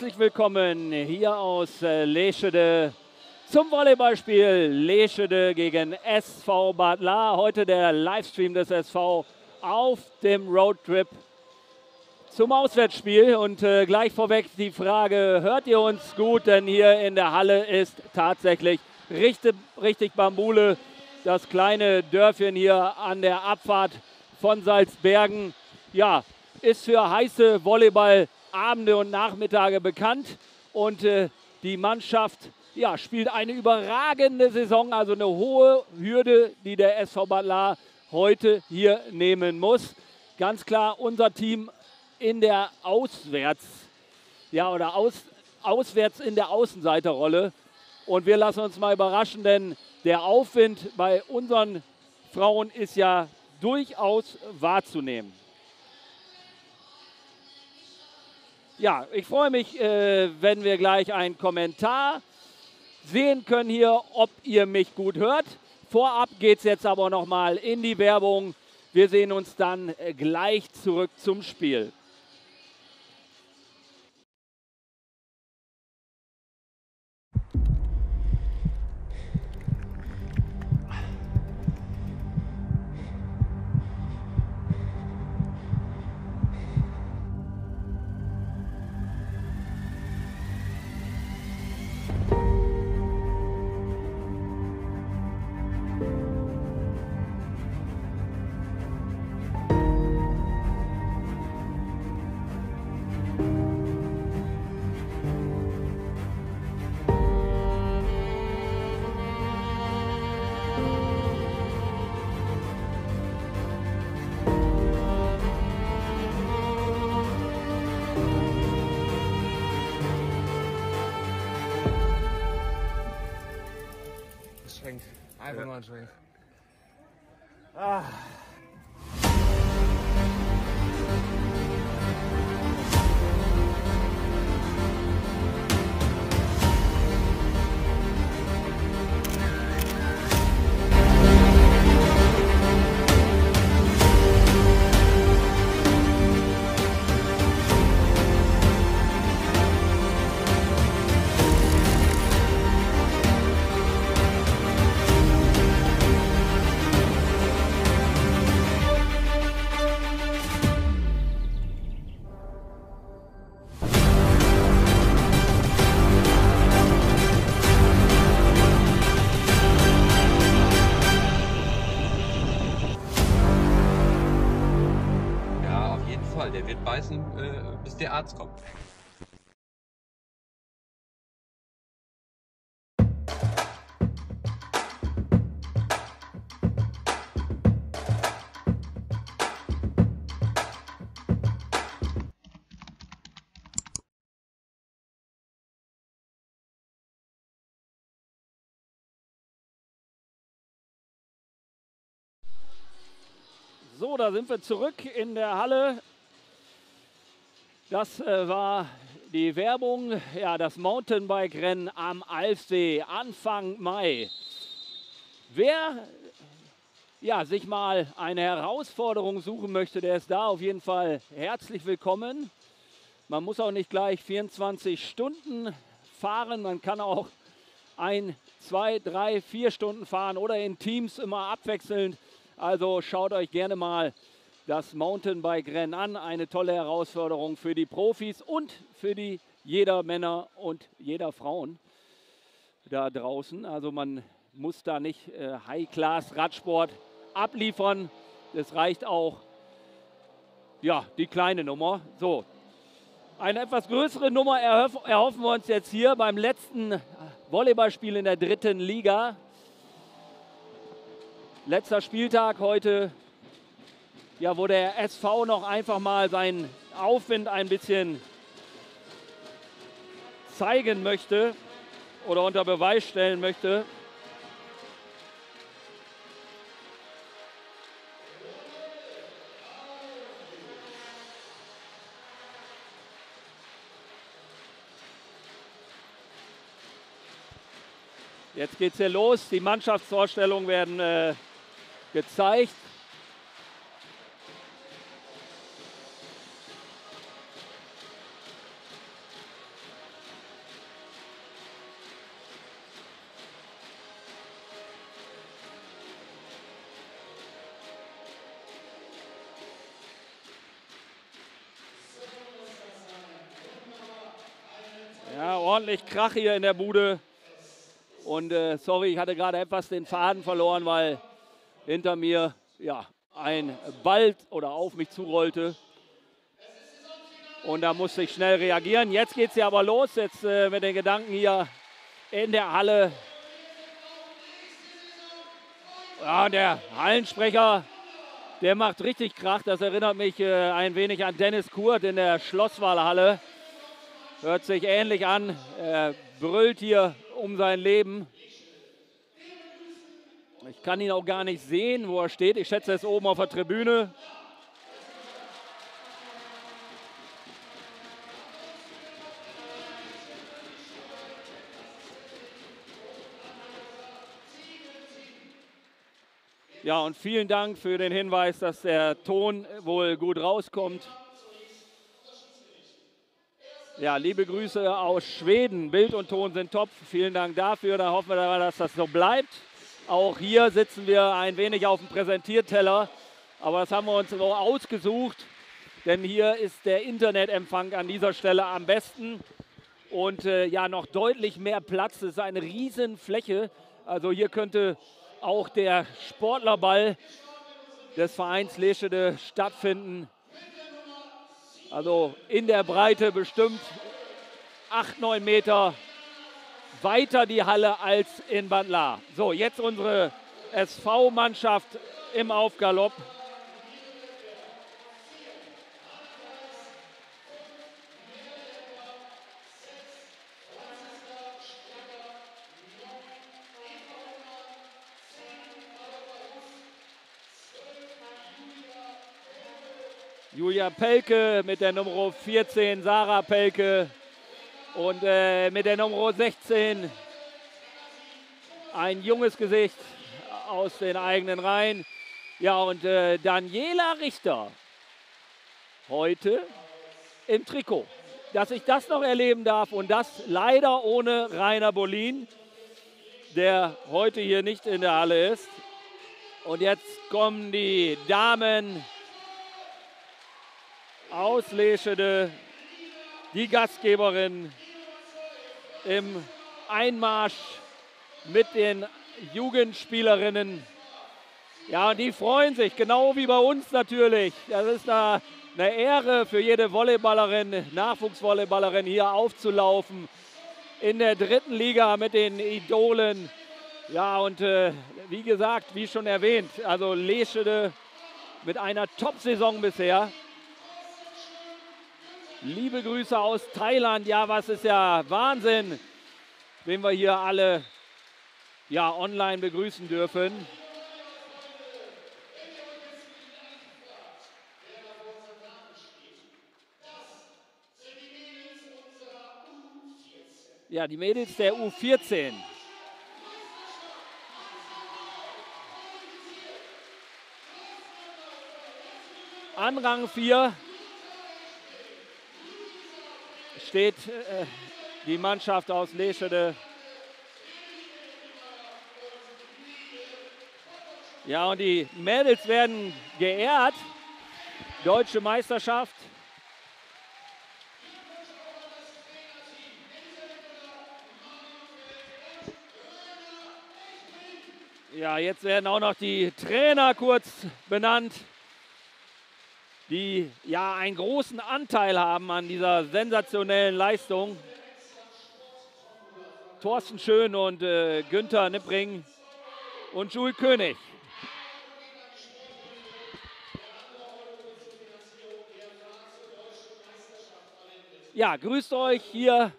Herzlich willkommen hier aus äh, Leschede zum Volleyballspiel Leschede gegen SV Bad La. Heute der Livestream des SV auf dem Roadtrip zum Auswärtsspiel. Und äh, gleich vorweg die Frage, hört ihr uns gut? Denn hier in der Halle ist tatsächlich richtig, richtig Bambule, das kleine Dörfchen hier an der Abfahrt von Salzbergen. Ja, ist für heiße Volleyballabende und Nachmittage bekannt. Und äh, die Mannschaft ja, spielt eine überragende Saison, also eine hohe Hürde, die der SV Bad heute hier nehmen muss. Ganz klar unser Team in der Auswärts, ja, oder aus, auswärts in der Außenseiterrolle. Und wir lassen uns mal überraschen, denn der Aufwind bei unseren Frauen ist ja durchaus wahrzunehmen. Ja, ich freue mich, äh, wenn wir gleich einen Kommentar sehen können hier, ob ihr mich gut hört. Vorab geht es jetzt aber nochmal in die Werbung. Wir sehen uns dann äh, gleich zurück zum Spiel. Drink. Ah. So, da sind wir zurück in der Halle das äh, war die Werbung, ja, das Mountainbike-Rennen am Alfsee Anfang Mai. Wer ja, sich mal eine Herausforderung suchen möchte, der ist da auf jeden Fall herzlich willkommen. Man muss auch nicht gleich 24 Stunden fahren, man kann auch ein, zwei, drei, vier Stunden fahren oder in Teams immer abwechselnd. Also schaut euch gerne mal das Mountainbike-Rennen an. Eine tolle Herausforderung für die Profis und für die jeder Männer und jeder Frauen da draußen. Also man muss da nicht äh, High-Class-Radsport abliefern. Es reicht auch ja, die kleine Nummer. So, eine etwas größere Nummer erhoffen wir uns jetzt hier beim letzten Volleyballspiel in der dritten Liga. Letzter Spieltag heute ja, wo der SV noch einfach mal seinen Aufwind ein bisschen zeigen möchte oder unter Beweis stellen möchte. Jetzt geht es hier los. Die Mannschaftsvorstellungen werden äh, gezeigt. Ja, ordentlich Krach hier in der Bude. Und äh, sorry, ich hatte gerade etwas den Faden verloren, weil hinter mir ja, ein Ball oder auf mich zurollte. Und da musste ich schnell reagieren. Jetzt geht es ja aber los, jetzt äh, mit den Gedanken hier in der Halle. Ja, der Hallensprecher, der macht richtig Krach. Das erinnert mich äh, ein wenig an Dennis Kurt in der Schlosswahlhalle. Hört sich ähnlich an. Er brüllt hier um sein Leben. Ich kann ihn auch gar nicht sehen, wo er steht. Ich schätze, er ist oben auf der Tribüne. Ja, und vielen Dank für den Hinweis, dass der Ton wohl gut rauskommt. Ja, liebe Grüße aus Schweden. Bild und Ton sind top. Vielen Dank dafür. Da hoffen wir, dass das so bleibt. Auch hier sitzen wir ein wenig auf dem Präsentierteller. Aber das haben wir uns so ausgesucht, denn hier ist der Internetempfang an dieser Stelle am besten. Und äh, ja, noch deutlich mehr Platz. Es ist eine riesen Fläche. Also hier könnte auch der Sportlerball des Vereins Leschede stattfinden. Also in der Breite bestimmt 8, 9 Meter weiter die Halle als in Bandlar. So, jetzt unsere SV-Mannschaft im Aufgalopp. Julia Pelke mit der Nummer 14, Sarah Pelke und äh, mit der Nummer 16 ein junges Gesicht aus den eigenen Reihen. Ja, und äh, Daniela Richter heute im Trikot. Dass ich das noch erleben darf und das leider ohne Rainer Bolin, der heute hier nicht in der Halle ist. Und jetzt kommen die Damen aus Leschede, die Gastgeberin im Einmarsch mit den Jugendspielerinnen. Ja, und die freuen sich, genau wie bei uns natürlich. Das ist eine, eine Ehre für jede Volleyballerin, Nachwuchsvolleyballerin hier aufzulaufen in der dritten Liga mit den Idolen. Ja, und äh, wie gesagt, wie schon erwähnt, also Leschede mit einer Top-Saison bisher. Liebe Grüße aus Thailand. Ja, was ist ja Wahnsinn, wen wir hier alle ja, online begrüßen dürfen. Ja, die Mädels der U14. An Rang 4 steht äh, die Mannschaft aus Leschede. Ja, und die Mädels werden geehrt. Deutsche Meisterschaft. Ja, jetzt werden auch noch die Trainer kurz benannt die ja einen großen Anteil haben an dieser sensationellen Leistung. Thorsten Schön und äh, Günther Nippring und Jules König. Ja, grüßt euch hier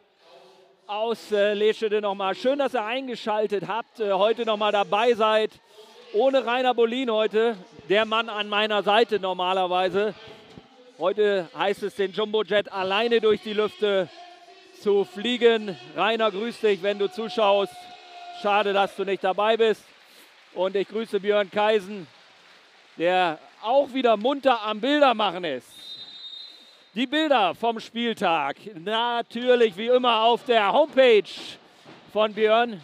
aus äh, Leschede nochmal. Schön, dass ihr eingeschaltet habt, äh, heute nochmal dabei seid ohne Rainer Bolin heute, der Mann an meiner Seite normalerweise. Heute heißt es den Jumbojet alleine durch die Lüfte zu fliegen. Rainer, grüß dich, wenn du zuschaust. Schade, dass du nicht dabei bist. Und ich grüße Björn Kaisen, der auch wieder munter am Bildermachen ist. Die Bilder vom Spieltag natürlich wie immer auf der Homepage von Björn.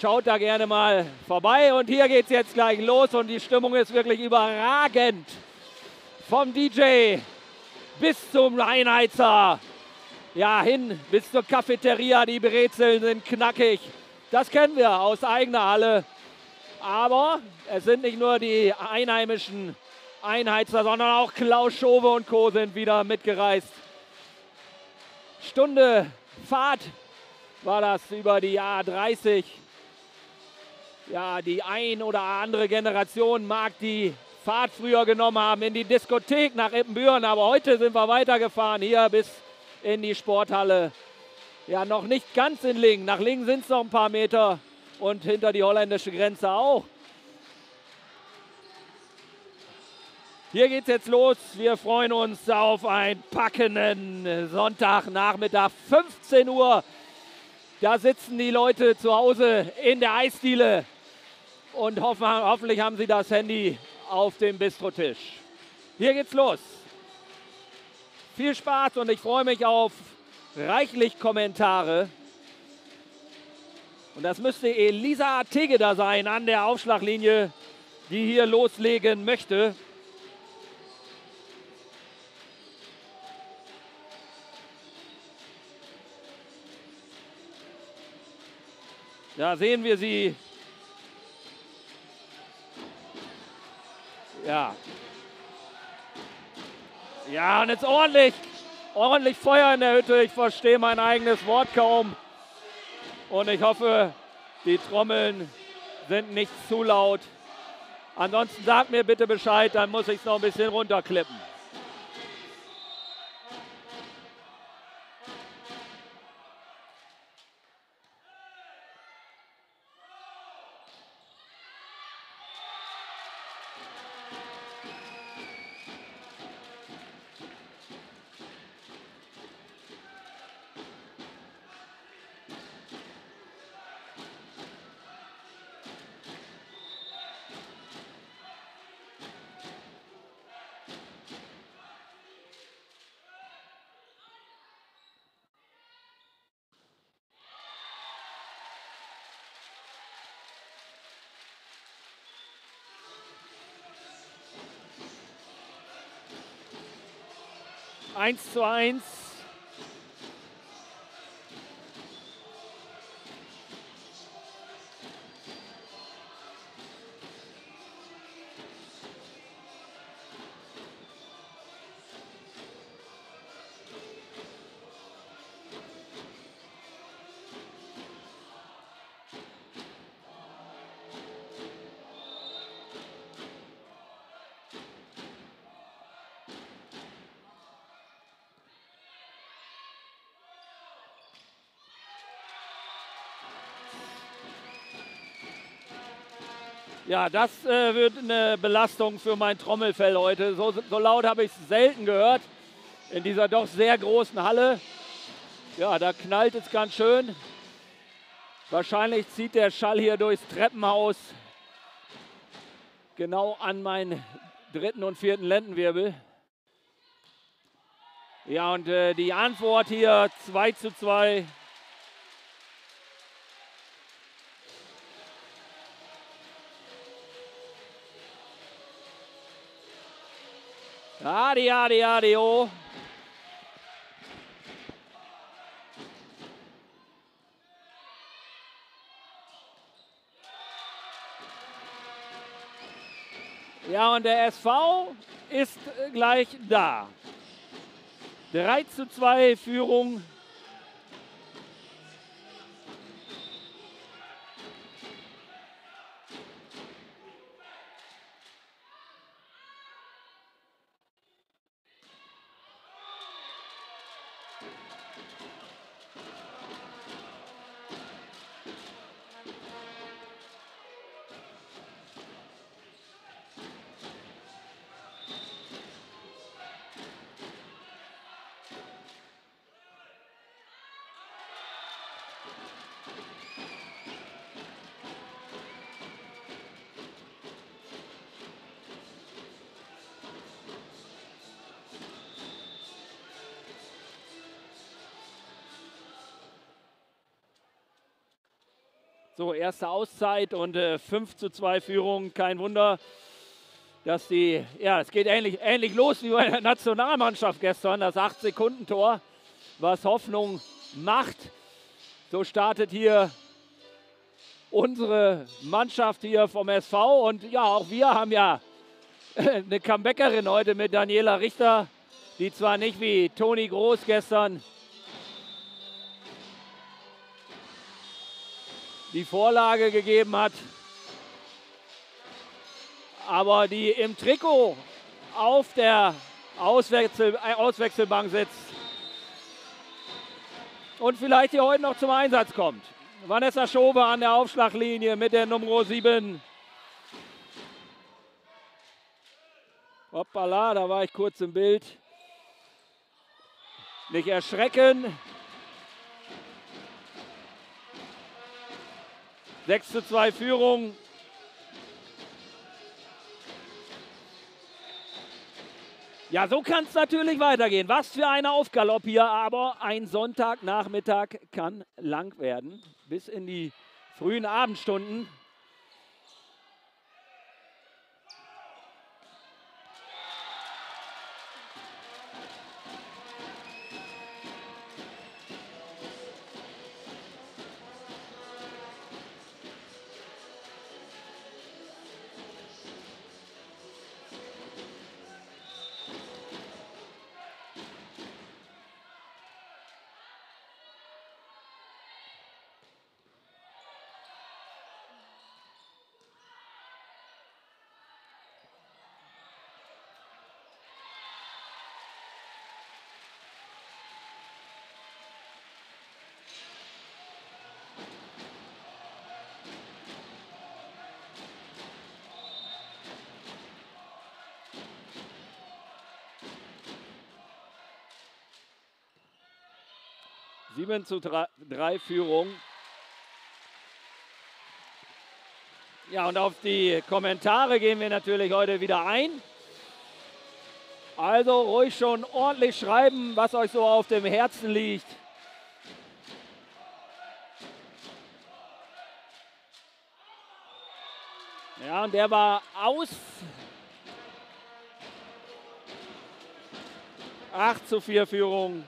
Schaut da gerne mal vorbei und hier geht es jetzt gleich los und die Stimmung ist wirklich überragend. Vom DJ bis zum Reinheizer. Ja, hin bis zur Cafeteria. Die Brezeln sind knackig. Das kennen wir aus eigener Halle. Aber es sind nicht nur die einheimischen Einheizer, sondern auch Klaus Schobe und Co. sind wieder mitgereist. Stunde Fahrt war das über die A30. Ja, die ein oder andere Generation mag die Fahrt früher genommen haben in die Diskothek nach Ippenbüren, aber heute sind wir weitergefahren hier bis in die Sporthalle. Ja, noch nicht ganz in Lingen. Nach Lingen sind es noch ein paar Meter und hinter die holländische Grenze auch. Hier geht's jetzt los. Wir freuen uns auf einen packenden Sonntagnachmittag, 15 Uhr. Da sitzen die Leute zu Hause in der Eisdiele und hoffen, hoffentlich haben sie das Handy auf dem Bistrotisch. Hier geht's los. Viel Spaß und ich freue mich auf reichlich Kommentare. Und das müsste Elisa Tegeder sein an der Aufschlaglinie, die hier loslegen möchte. Da sehen wir sie. Ja. Ja, und jetzt ordentlich ordentlich Feuer in der Hütte. Ich verstehe mein eigenes Wort kaum. Und ich hoffe, die Trommeln sind nicht zu laut. Ansonsten sagt mir bitte Bescheid, dann muss ich es noch ein bisschen runterklippen. 1 zu 1. Ja, das äh, wird eine Belastung für mein Trommelfell heute. So, so laut habe ich es selten gehört in dieser doch sehr großen Halle. Ja, da knallt es ganz schön. Wahrscheinlich zieht der Schall hier durchs Treppenhaus genau an meinen dritten und vierten Lendenwirbel. Ja, und äh, die Antwort hier 2 zu 2 Adi, adi, adi, oh. Ja, und der SV ist gleich da. 3 zu 2 Führung So, erste Auszeit und äh, 5 zu 2 Führung. Kein Wunder, dass die, ja, es geht ähnlich, ähnlich los wie bei der Nationalmannschaft gestern, das 8-Sekunden-Tor. was Hoffnung macht. So startet hier unsere Mannschaft hier vom SV. Und ja, auch wir haben ja eine Comebackerin heute mit Daniela Richter, die zwar nicht wie Toni Groß gestern die Vorlage gegeben hat, aber die im Trikot auf der Auswechsel, Auswechselbank sitzt und vielleicht hier heute noch zum Einsatz kommt. Vanessa Schobe an der Aufschlaglinie mit der Nummer 7. Hoppala, da war ich kurz im Bild. Nicht erschrecken. 6 zu 2 Führung. Ja, so kann es natürlich weitergehen. Was für ein Aufgalopp hier, aber ein Sonntagnachmittag kann lang werden. Bis in die frühen Abendstunden. 7 zu 3 Führung. Ja, und auf die Kommentare gehen wir natürlich heute wieder ein. Also ruhig schon ordentlich schreiben, was euch so auf dem Herzen liegt. Ja, und der war aus. 8 zu 4 Führung.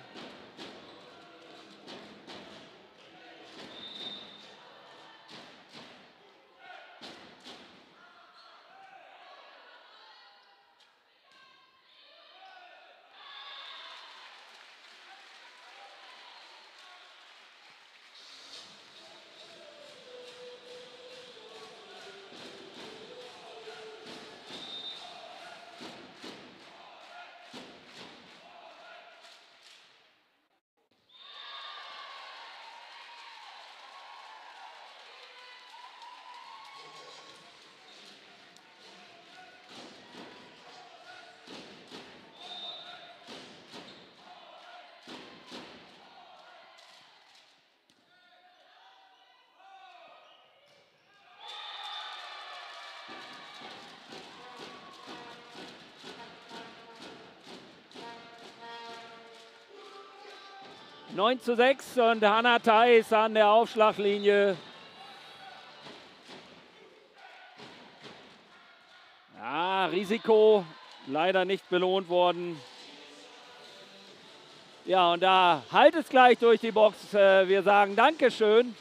Neun zu 6 und Hanna Theis an der Aufschlaglinie. Ja, Risiko leider nicht belohnt worden. Ja, und da halt es gleich durch die Box. Äh, wir sagen Dankeschön.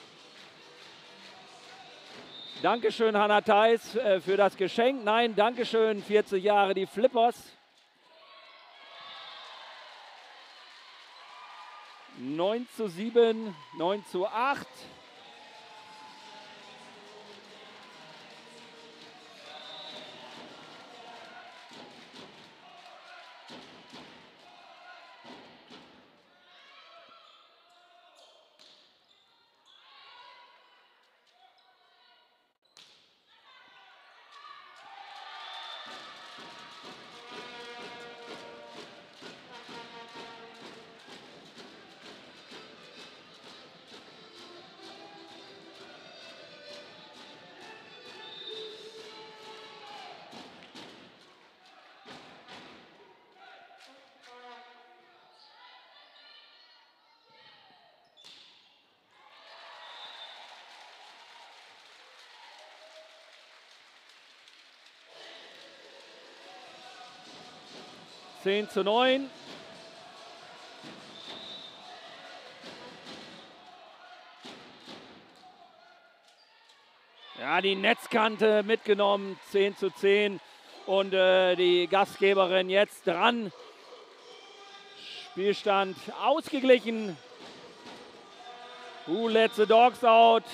Dankeschön, Hanna Theis, äh, für das Geschenk. Nein, Dankeschön, 40 Jahre die Flippers. 9 zu 7, 9 zu 8. 10 zu 9. Ja, die Netzkante mitgenommen, 10 zu 10. Und äh, die Gastgeberin jetzt dran. Spielstand ausgeglichen. Who let the dogs out?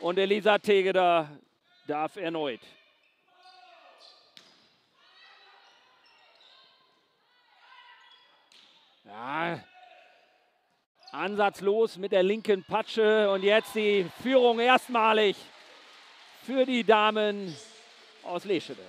Und Elisa Tegeder darf erneut. Ansatzlos mit der linken Patsche und jetzt die Führung erstmalig für die Damen aus Leschede.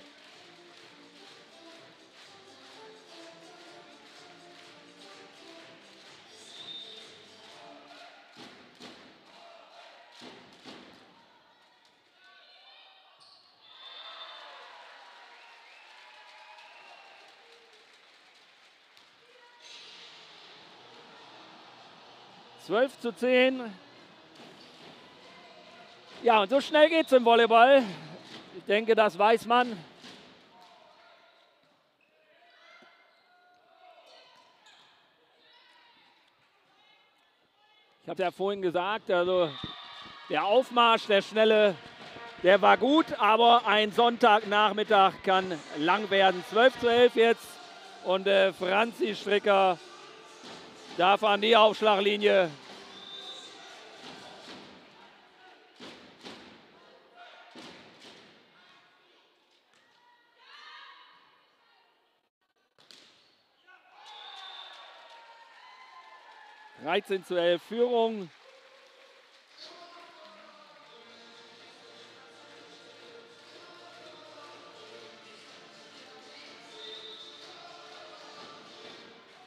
12 zu 10. Ja, und so schnell geht es im Volleyball. Ich denke, das weiß man. Ich habe ja vorhin gesagt, also der Aufmarsch, der schnelle, der war gut, aber ein Sonntagnachmittag kann lang werden. 12 zu 11 jetzt und äh, Franzi Stricker darf an die Aufschlaglinie. Dreizehn zu elf Führung.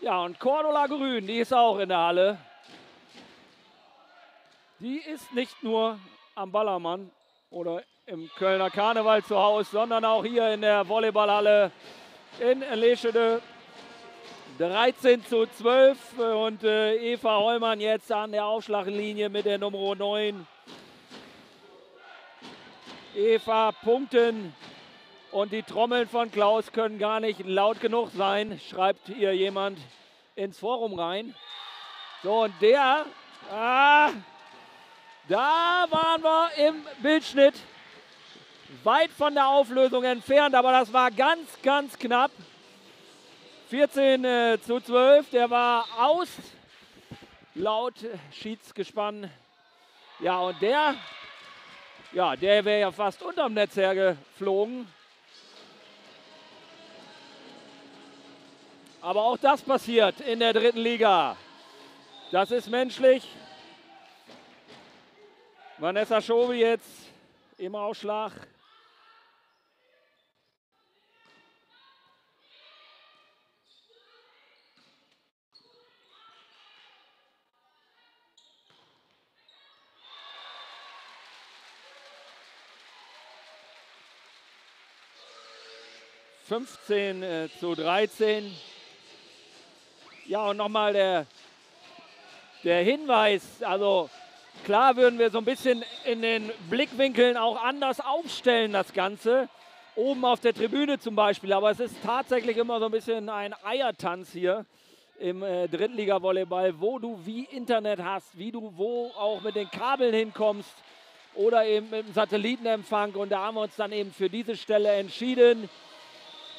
Ja, und Cordula Grün, die ist auch in der Halle. Die ist nicht nur am Ballermann oder im Kölner Karneval zu Hause, sondern auch hier in der Volleyballhalle in Leschede. 13 zu 12 und äh, Eva Heumann jetzt an der Aufschlaglinie mit der Nummer 9. Eva punkten und die Trommeln von Klaus können gar nicht laut genug sein, schreibt hier jemand ins Forum rein. So, und der, ah, da waren wir im Bildschnitt weit von der Auflösung entfernt, aber das war ganz, ganz knapp. 14 äh, zu 12, der war aus, laut Schiedsgespann. Ja, und der, ja, der wäre ja fast unterm Netz hergeflogen. Aber auch das passiert in der dritten Liga. Das ist menschlich. Vanessa Schobi jetzt im Ausschlag. Fünfzehn äh, zu 13. Ja, und nochmal der, der Hinweis, also klar würden wir so ein bisschen in den Blickwinkeln auch anders aufstellen, das Ganze. Oben auf der Tribüne zum Beispiel, aber es ist tatsächlich immer so ein bisschen ein Eiertanz hier im äh, Drittliga-Volleyball, wo du wie Internet hast, wie du wo auch mit den Kabeln hinkommst oder eben mit dem Satellitenempfang. Und da haben wir uns dann eben für diese Stelle entschieden.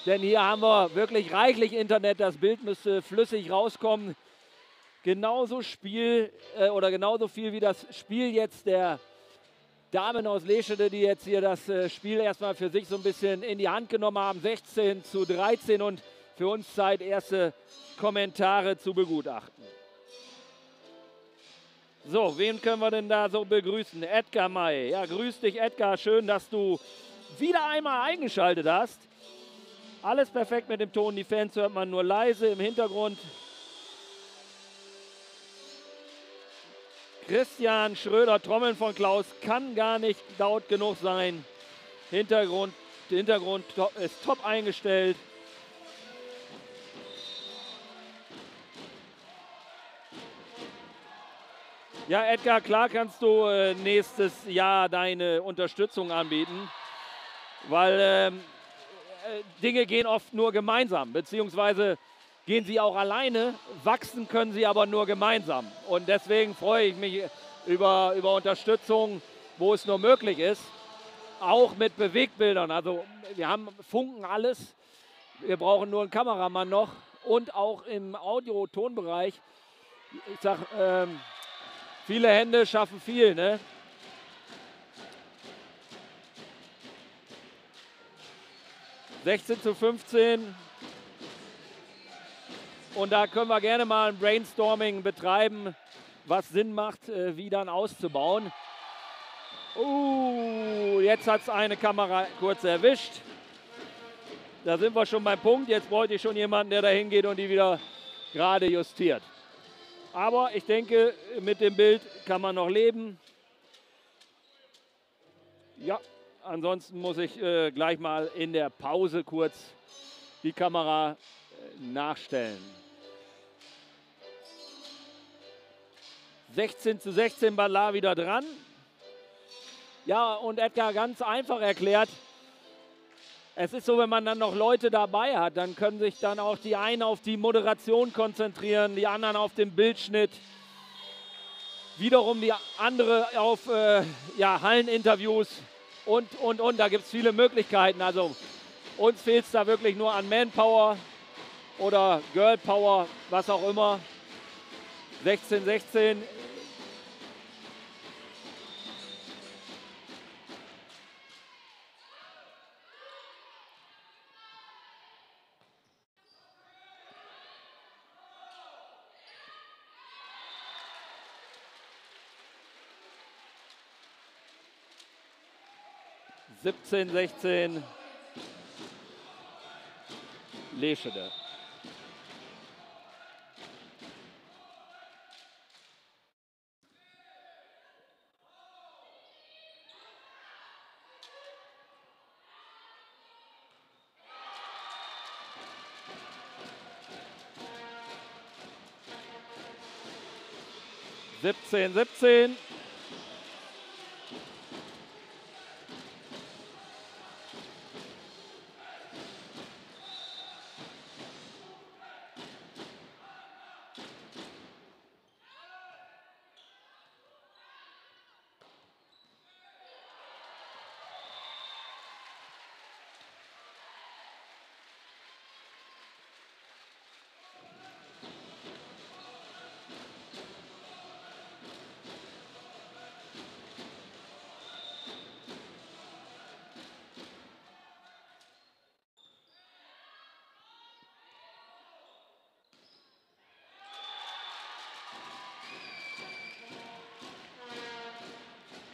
Denn hier haben wir wirklich reichlich Internet. Das Bild müsste flüssig rauskommen. Genauso Spiel äh, oder genauso viel wie das Spiel jetzt der Damen aus Leschede, die jetzt hier das äh, Spiel erstmal für sich so ein bisschen in die Hand genommen haben. 16 zu 13 und für uns Zeit, erste Kommentare zu begutachten. So, wen können wir denn da so begrüßen? Edgar May. Ja, grüß dich, Edgar. Schön, dass du wieder einmal eingeschaltet hast. Alles perfekt mit dem Ton. Die Fans hört man nur leise im Hintergrund. Christian Schröder, Trommeln von Klaus, kann gar nicht laut genug sein. Hintergrund, der Hintergrund ist top eingestellt. Ja, Edgar, klar kannst du äh, nächstes Jahr deine Unterstützung anbieten, weil ähm, äh, Dinge gehen oft nur gemeinsam, beziehungsweise gehen sie auch alleine, wachsen können sie aber nur gemeinsam. Und deswegen freue ich mich über, über Unterstützung, wo es nur möglich ist. Auch mit Bewegbildern. Also wir haben Funken alles. Wir brauchen nur einen Kameramann noch. Und auch im Audio-Tonbereich. Ich sag, ähm, viele Hände schaffen viel. Ne? Sechzehn zu 15. Und da können wir gerne mal ein Brainstorming betreiben, was Sinn macht, äh, wie dann auszubauen. Uh, jetzt hat es eine Kamera kurz erwischt. Da sind wir schon beim Punkt. Jetzt bräuchte ich schon jemanden, der da hingeht und die wieder gerade justiert. Aber ich denke, mit dem Bild kann man noch leben. Ja, ansonsten muss ich äh, gleich mal in der Pause kurz die Kamera äh, nachstellen. 16 zu 16 Ballar wieder dran. Ja, und Edgar ganz einfach erklärt, es ist so, wenn man dann noch Leute dabei hat, dann können sich dann auch die einen auf die Moderation konzentrieren, die anderen auf den Bildschnitt, wiederum die andere auf äh, ja, Halleninterviews und, und, und. Da gibt es viele Möglichkeiten. Also uns fehlt es da wirklich nur an Manpower oder Girl Power, was auch immer. 16, 16 17, 16. Leschede. Siebzehn, siebzehn.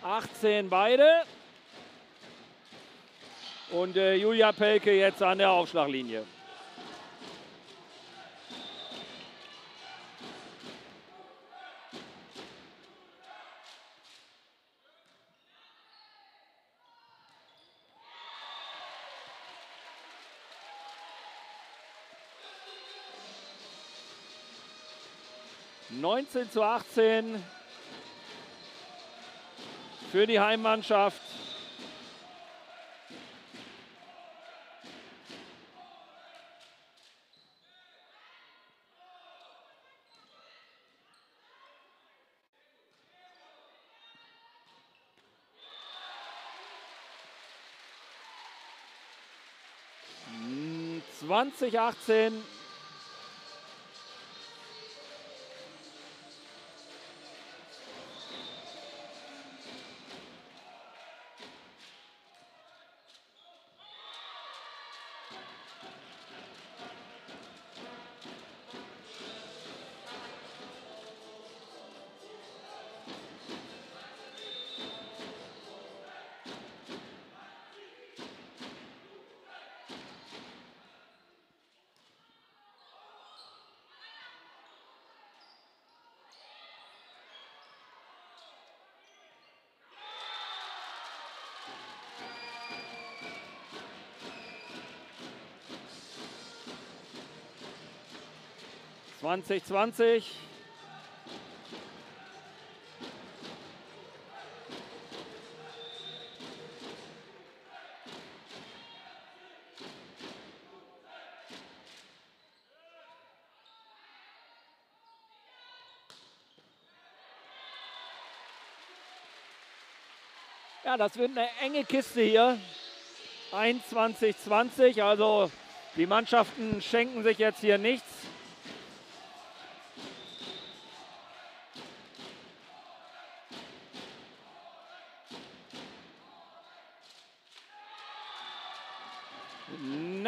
18 beide. Und äh, Julia Pelke jetzt an der Aufschlaglinie. Neunzehn zu 18 für die Heimmannschaft. Zwanzig achtzehn 2020. Ja, das wird eine enge Kiste hier. 21-20, also die Mannschaften schenken sich jetzt hier nicht.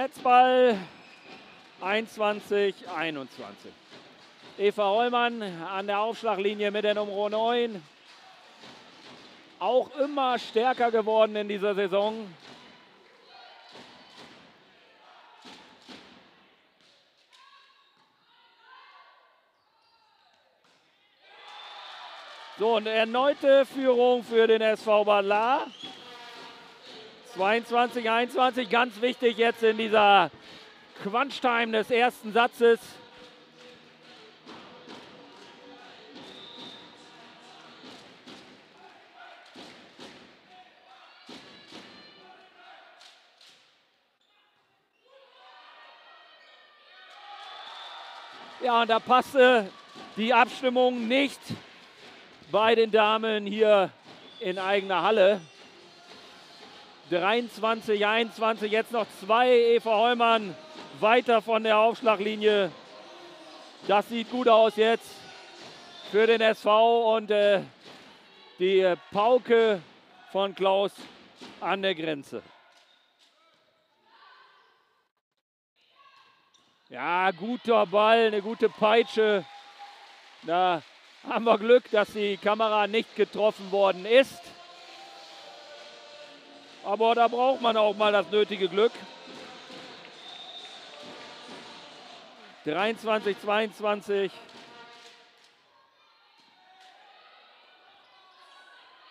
Netzball 21, 21. Eva Hollmann an der Aufschlaglinie mit der Nummer 9. Auch immer stärker geworden in dieser Saison. So, und erneute Führung für den SV Bad 22, 21, ganz wichtig jetzt in dieser Crunch-Time des ersten Satzes. Ja, und da passte die Abstimmung nicht bei den Damen hier in eigener Halle. 23, 21, jetzt noch zwei. Eva Heumann weiter von der Aufschlaglinie. Das sieht gut aus jetzt für den SV und äh, die Pauke von Klaus an der Grenze. Ja, guter Ball, eine gute Peitsche. Da haben wir Glück, dass die Kamera nicht getroffen worden ist. Aber da braucht man auch mal das nötige Glück. 23, 22.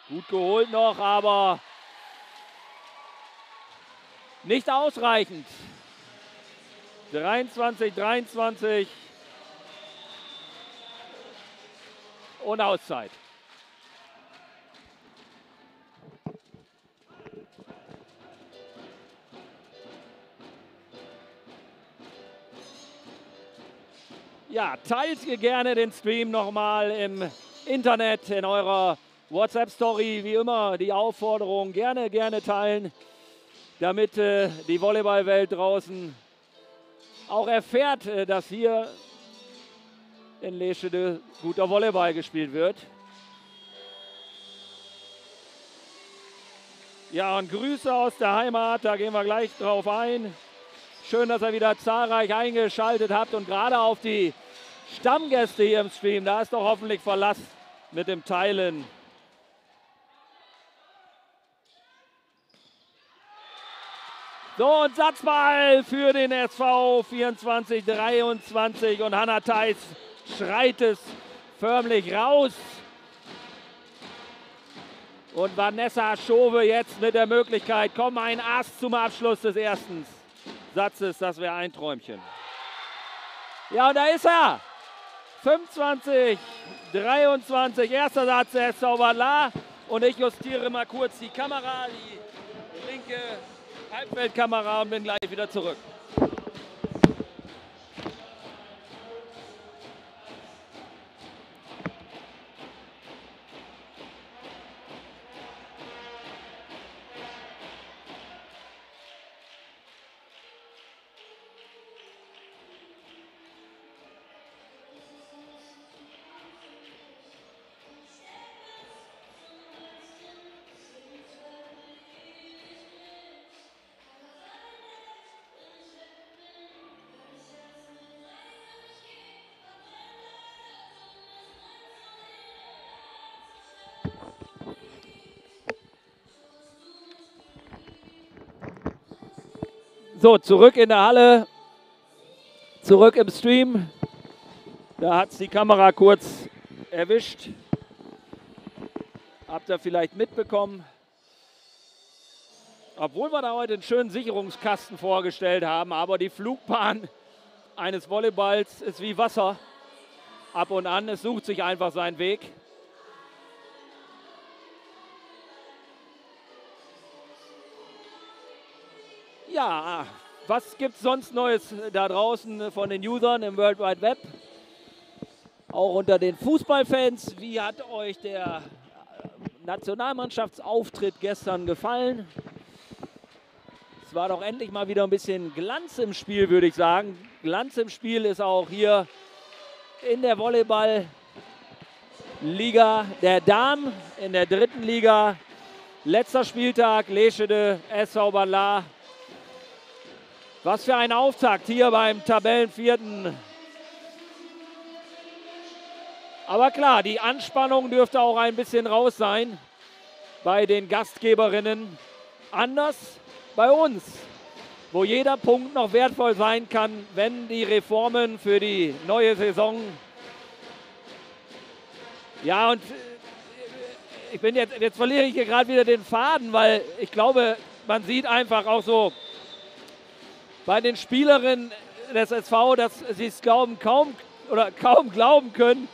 Gut geholt noch, aber nicht ausreichend. 23, 23. Und Auszeit. Ja, teilt gerne den Stream nochmal im Internet, in eurer WhatsApp-Story. Wie immer die Aufforderung, gerne, gerne teilen, damit äh, die Volleyballwelt draußen auch erfährt, äh, dass hier in Leschede guter Volleyball gespielt wird. Ja, und Grüße aus der Heimat, da gehen wir gleich drauf ein. Schön, dass ihr wieder zahlreich eingeschaltet habt und gerade auf die Stammgäste hier im Stream, da ist doch hoffentlich Verlass mit dem Teilen. So, und Satzball für den SV 24-23 und Hanna Theis schreit es förmlich raus. Und Vanessa Schove jetzt mit der Möglichkeit, komm, ein Ass zum Abschluss des ersten Satzes, das wäre ein Träumchen. Ja, und da ist er. 25, 23, erster Satz, der SV Bala. Und ich justiere mal kurz die Kamera, die linke Halbfeldkamera und bin gleich wieder zurück. So, zurück in der Halle, zurück im Stream. Da hat es die Kamera kurz erwischt. Habt ihr vielleicht mitbekommen. Obwohl wir da heute einen schönen Sicherungskasten vorgestellt haben, aber die Flugbahn eines Volleyballs ist wie Wasser. Ab und an, es sucht sich einfach seinen Weg. Ja, was gibt es sonst Neues da draußen von den Usern im World Wide Web? Auch unter den Fußballfans, wie hat euch der Nationalmannschaftsauftritt gestern gefallen? Es war doch endlich mal wieder ein bisschen Glanz im Spiel, würde ich sagen. Glanz im Spiel ist auch hier in der Volleyball-Liga der Damen, in der dritten Liga. Letzter Spieltag, Leschede, SV Bala. Was für ein Auftakt hier beim Tabellenvierten aber klar, die Anspannung dürfte auch ein bisschen raus sein bei den Gastgeberinnen. Anders bei uns, wo jeder Punkt noch wertvoll sein kann, wenn die Reformen für die neue Saison. Ja, und äh, ich bin jetzt, jetzt verliere ich hier gerade wieder den Faden, weil ich glaube, man sieht einfach auch so bei den Spielerinnen des SV, dass sie es glauben kaum oder kaum glauben können,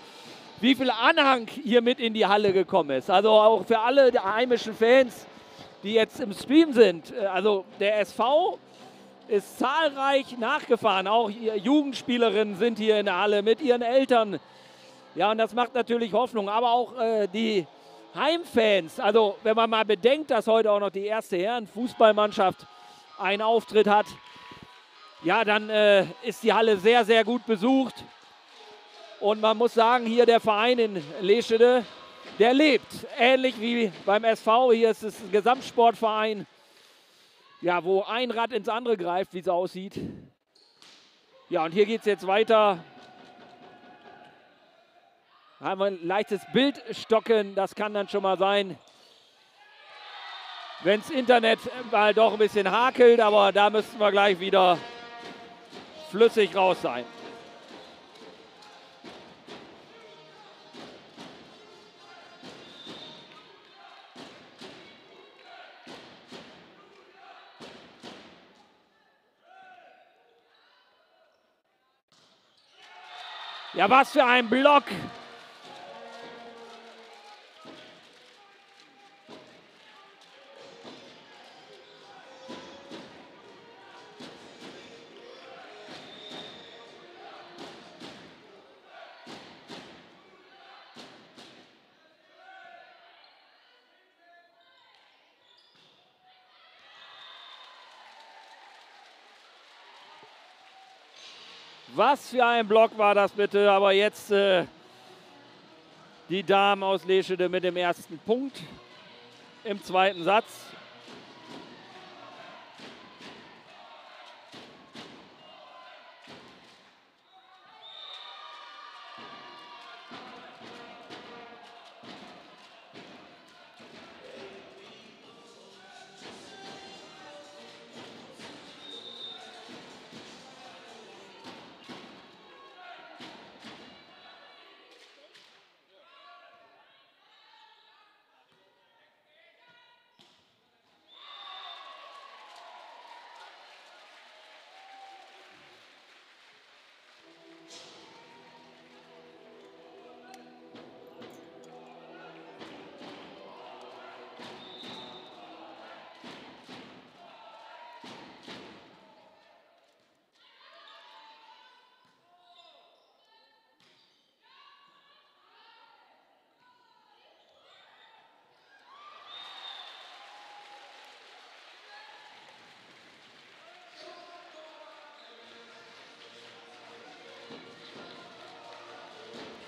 wie viel Anhang hier mit in die Halle gekommen ist. Also auch für alle heimischen Fans, die jetzt im Stream sind. Also der SV ist zahlreich nachgefahren. Auch Jugendspielerinnen sind hier in der Halle mit ihren Eltern. Ja, und das macht natürlich Hoffnung. Aber auch äh, die Heimfans. Also wenn man mal bedenkt, dass heute auch noch die erste Herren-Fußballmannschaft einen Auftritt hat, ja, dann äh, ist die Halle sehr, sehr gut besucht. Und man muss sagen, hier der Verein in Leschede, der lebt. Ähnlich wie beim SV. Hier ist es ein Gesamtsportverein, ja, wo ein Rad ins andere greift, wie es aussieht. Ja, und hier geht es jetzt weiter. Da haben wir ein leichtes Bildstocken, das kann dann schon mal sein, wenn das Internet mal doch ein bisschen hakelt, aber da müssten wir gleich wieder flüssig raus sein. Ja, was für ein Block. '" Was für ein Block war das bitte, aber jetzt äh, die Damen aus Leschede mit dem ersten Punkt im zweiten Satz.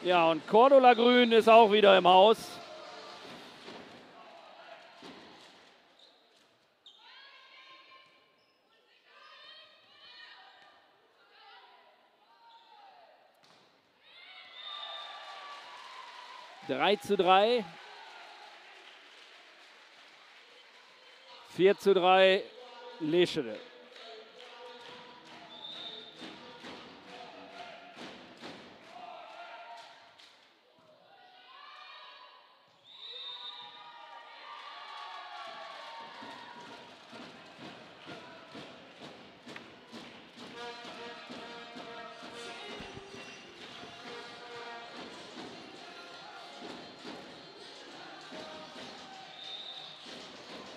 Ja, und Cordula Grün ist auch wieder im Haus. Drei zu drei. Vier zu drei Leschede.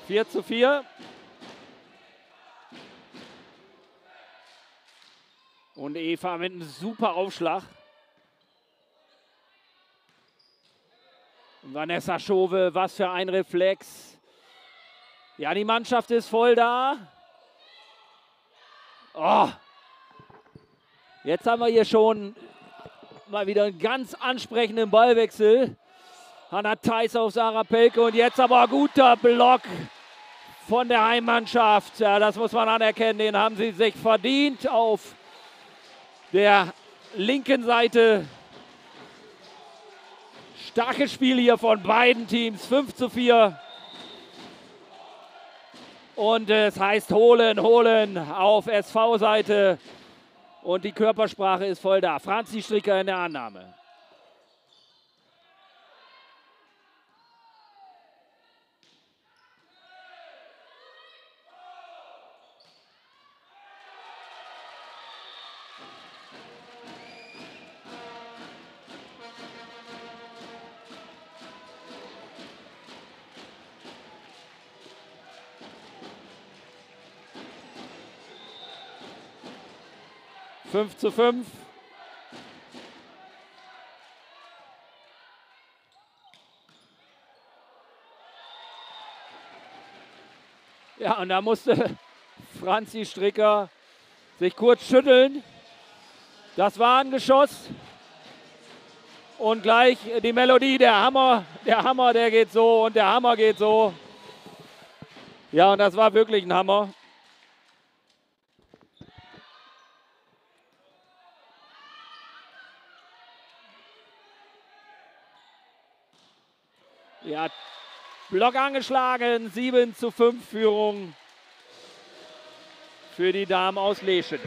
Vier zu vier. Und Eva mit einem super Aufschlag. Vanessa Schove, was für ein Reflex. Ja, die Mannschaft ist voll da. Oh. Jetzt haben wir hier schon mal wieder einen ganz ansprechenden Ballwechsel. Hanna Theis auf Sarah Pelke und jetzt aber guter Block von der Heimmannschaft. Ja, das muss man anerkennen, den haben sie sich verdient auf der linken Seite. Starkes Spiel hier von beiden Teams, 5 zu 4. Und es heißt holen, holen auf SV-Seite. Und die Körpersprache ist voll da. Franzi Stricker in der Annahme. 5 zu 5. Ja, und da musste Franzi Stricker sich kurz schütteln. Das war ein Geschoss. Und gleich die Melodie, der Hammer, der Hammer, der geht so und der Hammer geht so. Ja, und das war wirklich ein Hammer. Ja, Block angeschlagen, 7 zu 5 Führung für die Damen aus Leschede.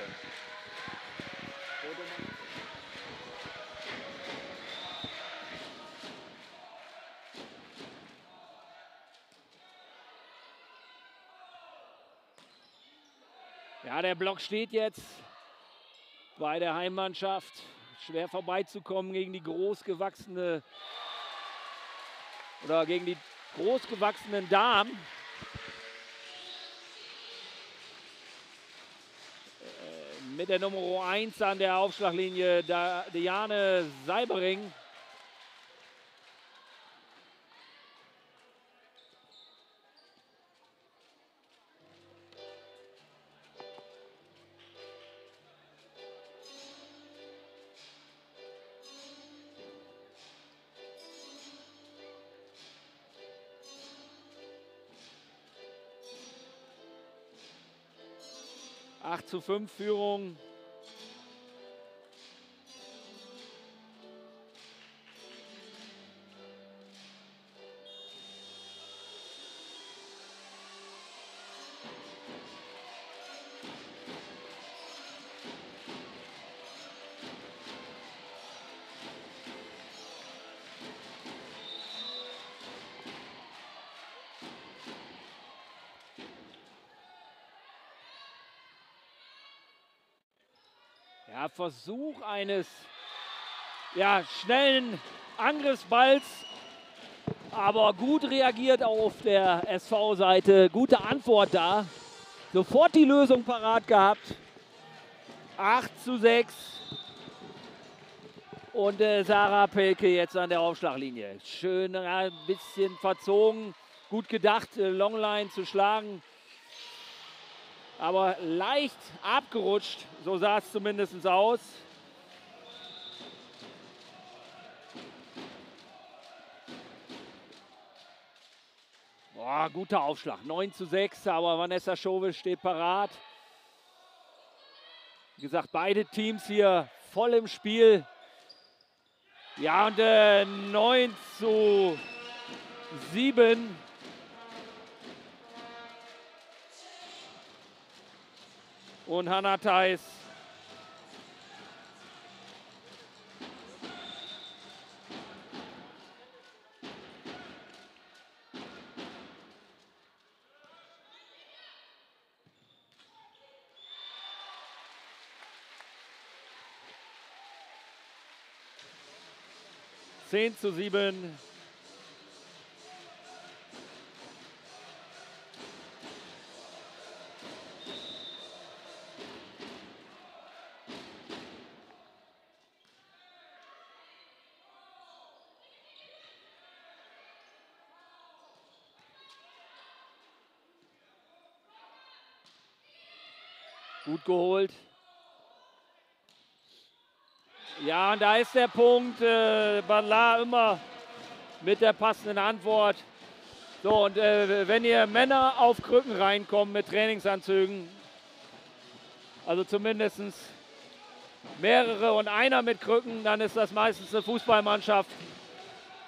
Ja, der Block steht jetzt bei der Heimmannschaft. Schwer vorbeizukommen gegen die großgewachsene oder gegen die großgewachsenen Damen. Äh, mit der Nummer 1 an der Aufschlaglinie, Diane Seibering. Zu 5 Führung. Ja, Versuch eines ja, schnellen Angriffsballs, aber gut reagiert auf der SV-Seite. Gute Antwort da. Sofort die Lösung parat gehabt. 8 zu 6. Und äh, Sarah Pelke jetzt an der Aufschlaglinie. Schön ein bisschen verzogen. Gut gedacht, äh, Longline zu schlagen aber leicht abgerutscht. So sah es zumindest aus. Boah, guter Aufschlag. 9 zu 6, aber Vanessa Schove steht parat. Wie gesagt, beide Teams hier voll im Spiel. Ja, und äh, 9 zu 7 und Hanna Theis. Zehn zu sieben Gut geholt. Ja, und da ist der Punkt. Äh, Banla immer mit der passenden Antwort. So, und äh, wenn ihr Männer auf Krücken reinkommen mit Trainingsanzügen, also zumindest mehrere und einer mit Krücken, dann ist das meistens eine Fußballmannschaft,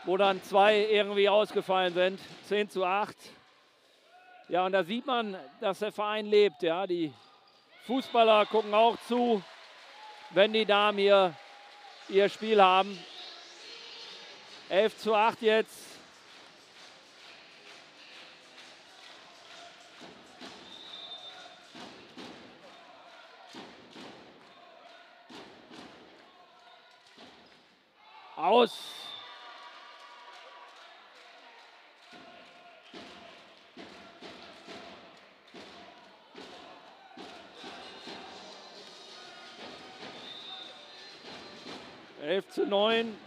wo dann zwei irgendwie ausgefallen sind. 10 zu 8. Ja, und da sieht man, dass der Verein lebt. Ja, die Fußballer gucken auch zu, wenn die Damen hier ihr Spiel haben. 11 zu 8 jetzt. Aus. Zu 9.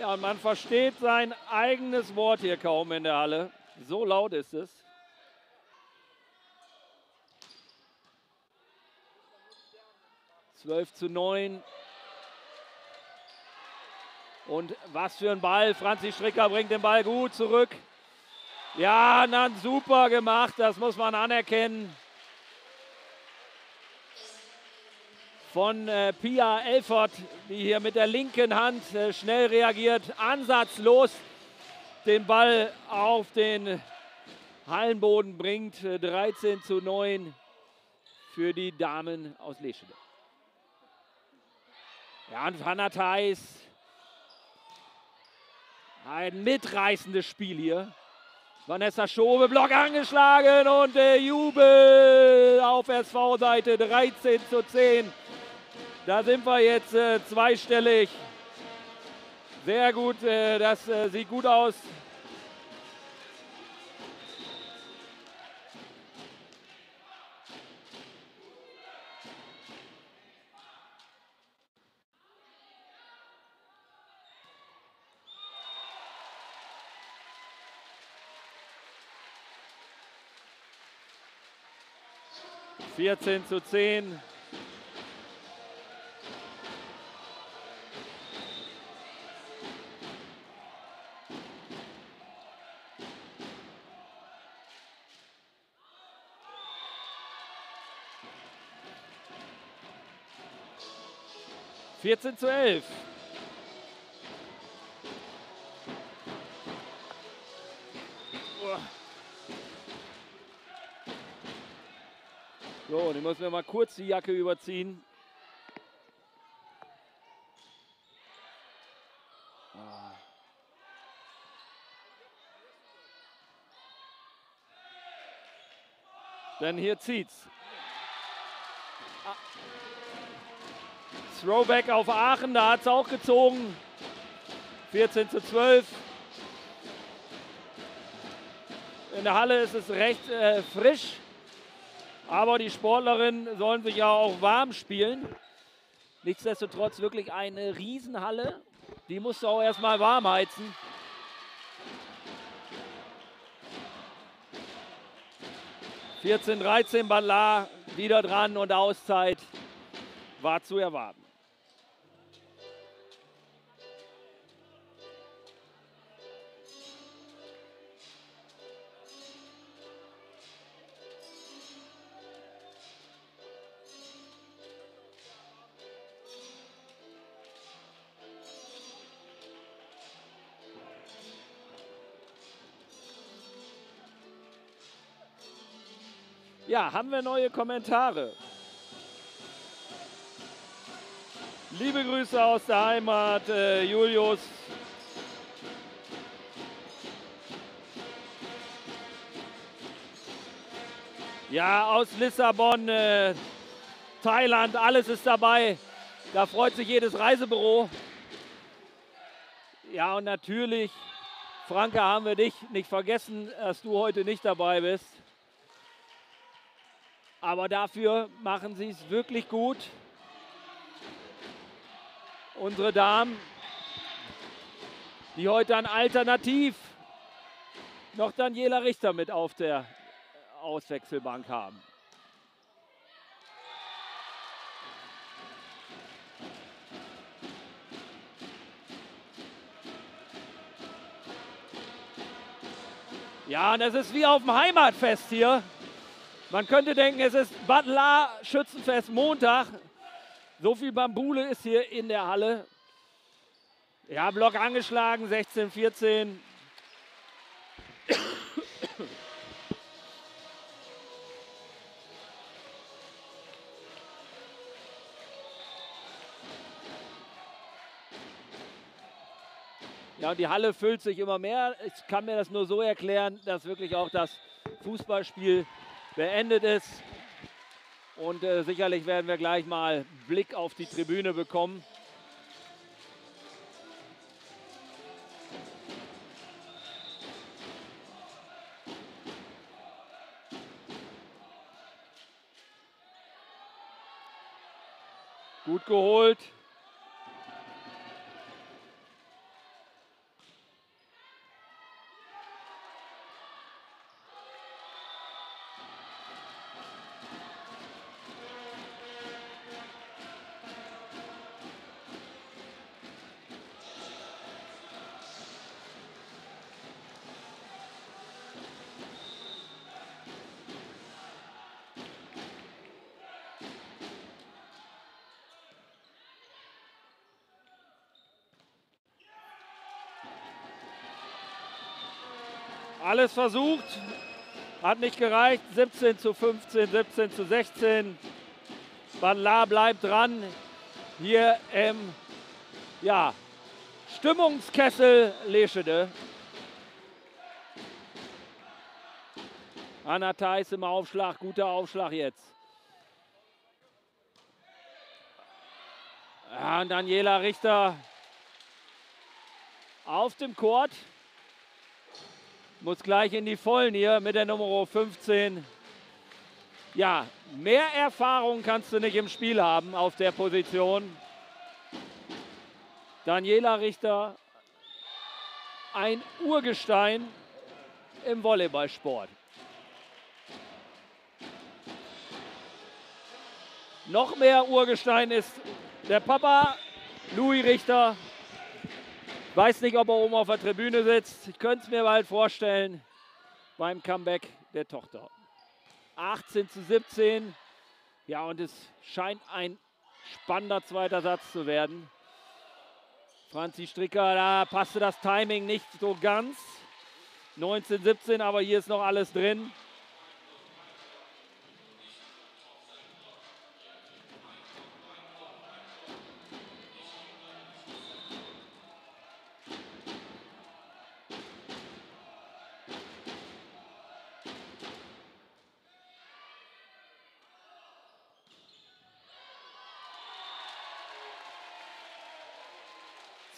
Ja, man versteht sein eigenes Wort hier kaum in der Halle. So laut ist es. 12 zu 9. Und was für ein Ball. Franzi Stricker bringt den Ball gut zurück. Ja, dann super gemacht, das muss man anerkennen. Von äh, Pia Elfert, die hier mit der linken Hand äh, schnell reagiert, ansatzlos den Ball auf den Hallenboden bringt. Äh, 13 zu 9 für die Damen aus Leschede. Ja, und Hanna Theis. Ein mitreißendes Spiel hier. Vanessa Schobe, Block angeschlagen und der Jubel auf SV-Seite 13 zu 10. Da sind wir jetzt äh, zweistellig. Sehr gut, äh, das äh, sieht gut aus. 14 zu 10. Vierzehn zu elf. Ich muss mir mal kurz die Jacke überziehen. Ah. Denn hier zieht's. Throwback auf Aachen, da hat es auch gezogen. 14 zu 12. In der Halle ist es recht äh, frisch. Aber die Sportlerinnen sollen sich ja auch warm spielen. Nichtsdestotrotz wirklich eine Riesenhalle. Die musst du auch erstmal warm heizen. Vierzehn, 13 Ballar wieder dran und Auszeit war zu erwarten. Ja, haben wir neue Kommentare? Liebe Grüße aus der Heimat, äh, Julius. Ja, aus Lissabon, äh, Thailand, alles ist dabei. Da freut sich jedes Reisebüro. Ja, und natürlich Franke, haben wir dich nicht vergessen, dass du heute nicht dabei bist. Aber dafür machen sie es wirklich gut. Unsere Damen, die heute ein Alternativ noch Daniela Richter mit auf der Auswechselbank haben. Ja, und es ist wie auf dem Heimatfest hier. Man könnte denken, es ist Badla Schützenfest Montag. So viel Bambule ist hier in der Halle. Ja, Block angeschlagen, 16, 14. Ja, und die Halle füllt sich immer mehr. Ich kann mir das nur so erklären, dass wirklich auch das Fußballspiel beendet ist. Und äh, sicherlich werden wir gleich mal Blick auf die Tribüne bekommen. Gut geholt. Alles versucht, hat nicht gereicht. 17 zu 15, 17 zu 16. Banla bleibt dran. Hier im ja, Stimmungskessel Leschede. Anna Theis im Aufschlag, guter Aufschlag jetzt. Ja, und Daniela Richter auf dem Court. Muss gleich in die Vollen hier mit der Nummer 15. Ja, mehr Erfahrung kannst du nicht im Spiel haben auf der Position. Daniela Richter, ein Urgestein im Volleyballsport. Noch mehr Urgestein ist der Papa, Louis Richter, Weiß nicht, ob er oben auf der Tribüne sitzt. Ich könnte es mir bald vorstellen beim Comeback der Tochter. 18 zu 17. Ja, und es scheint ein spannender zweiter Satz zu werden. Franzi Stricker, da passte das Timing nicht so ganz. 19, 17, aber hier ist noch alles drin.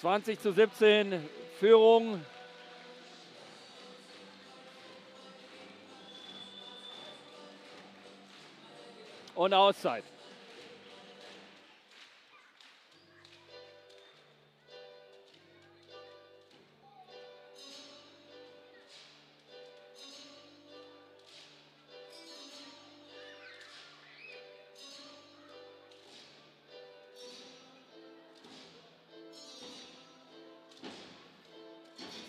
20 zu 17 Führung. Und Auszeit.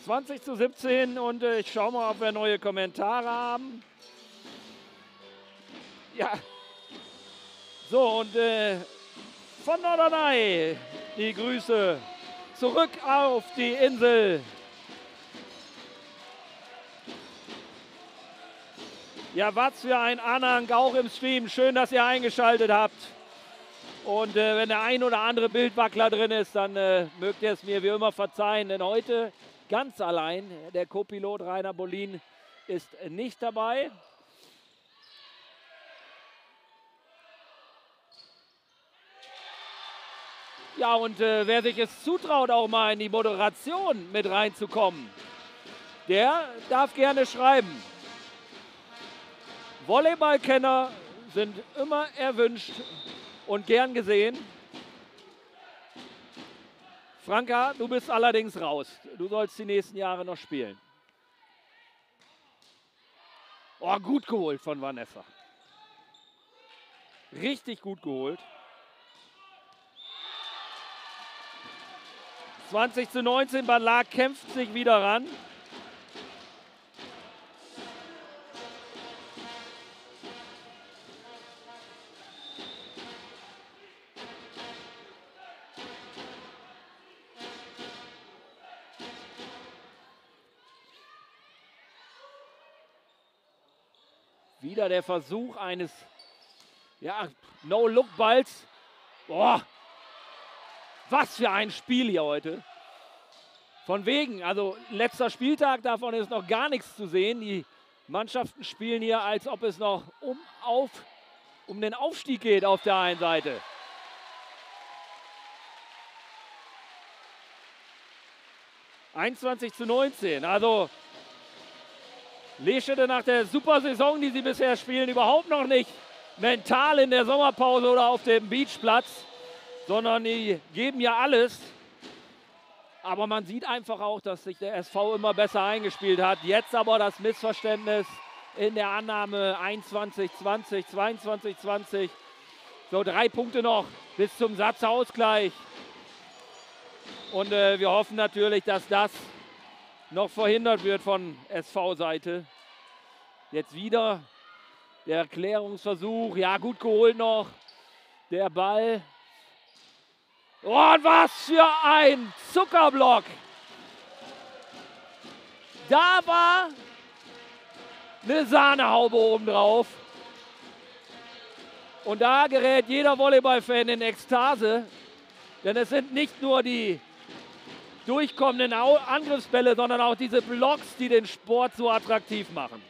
20 zu 17 und äh, ich schaue mal, ob wir neue Kommentare haben. Ja. So, und äh, von Norderney die Grüße zurück auf die Insel. Ja, was für ein Anhang auch im Stream. Schön, dass ihr eingeschaltet habt. Und äh, wenn der ein oder andere Bildwackler drin ist, dann äh, mögt ihr es mir wie immer verzeihen. Denn heute ganz allein. Der Co-Pilot Rainer Bolin ist nicht dabei. Ja, und äh, wer sich es zutraut, auch mal in die Moderation mit reinzukommen, der darf gerne schreiben. Volleyballkenner sind immer erwünscht und gern gesehen. Franka, du bist allerdings raus. Du sollst die nächsten Jahre noch spielen. Oh, gut geholt von Vanessa. Richtig gut geholt. 20 zu 19, Balag kämpft sich wieder ran. Wieder der Versuch eines ja, No-Look-Balls. Boah, was für ein Spiel hier heute. Von wegen, also letzter Spieltag, davon ist noch gar nichts zu sehen. Die Mannschaften spielen hier, als ob es noch um, auf, um den Aufstieg geht auf der einen Seite. ...21 zu 19. Also Leschede nach der super Saison, die sie bisher spielen, überhaupt noch nicht mental in der Sommerpause oder auf dem Beachplatz, sondern die geben ja alles. Aber man sieht einfach auch, dass sich der SV immer besser eingespielt hat. Jetzt aber das Missverständnis in der Annahme 21, 20, 22, 20. So drei Punkte noch bis zum Satzausgleich. Und äh, wir hoffen natürlich, dass das noch verhindert wird von SV-Seite. Jetzt wieder der Erklärungsversuch. Ja, gut geholt noch. Der Ball. Oh, und was für ein Zuckerblock. Da war eine Sahnehaube obendrauf. Und da gerät jeder Volleyballfan in Ekstase. Denn es sind nicht nur die durchkommenden Angriffsbälle, sondern auch diese Blocks, die den Sport so attraktiv machen.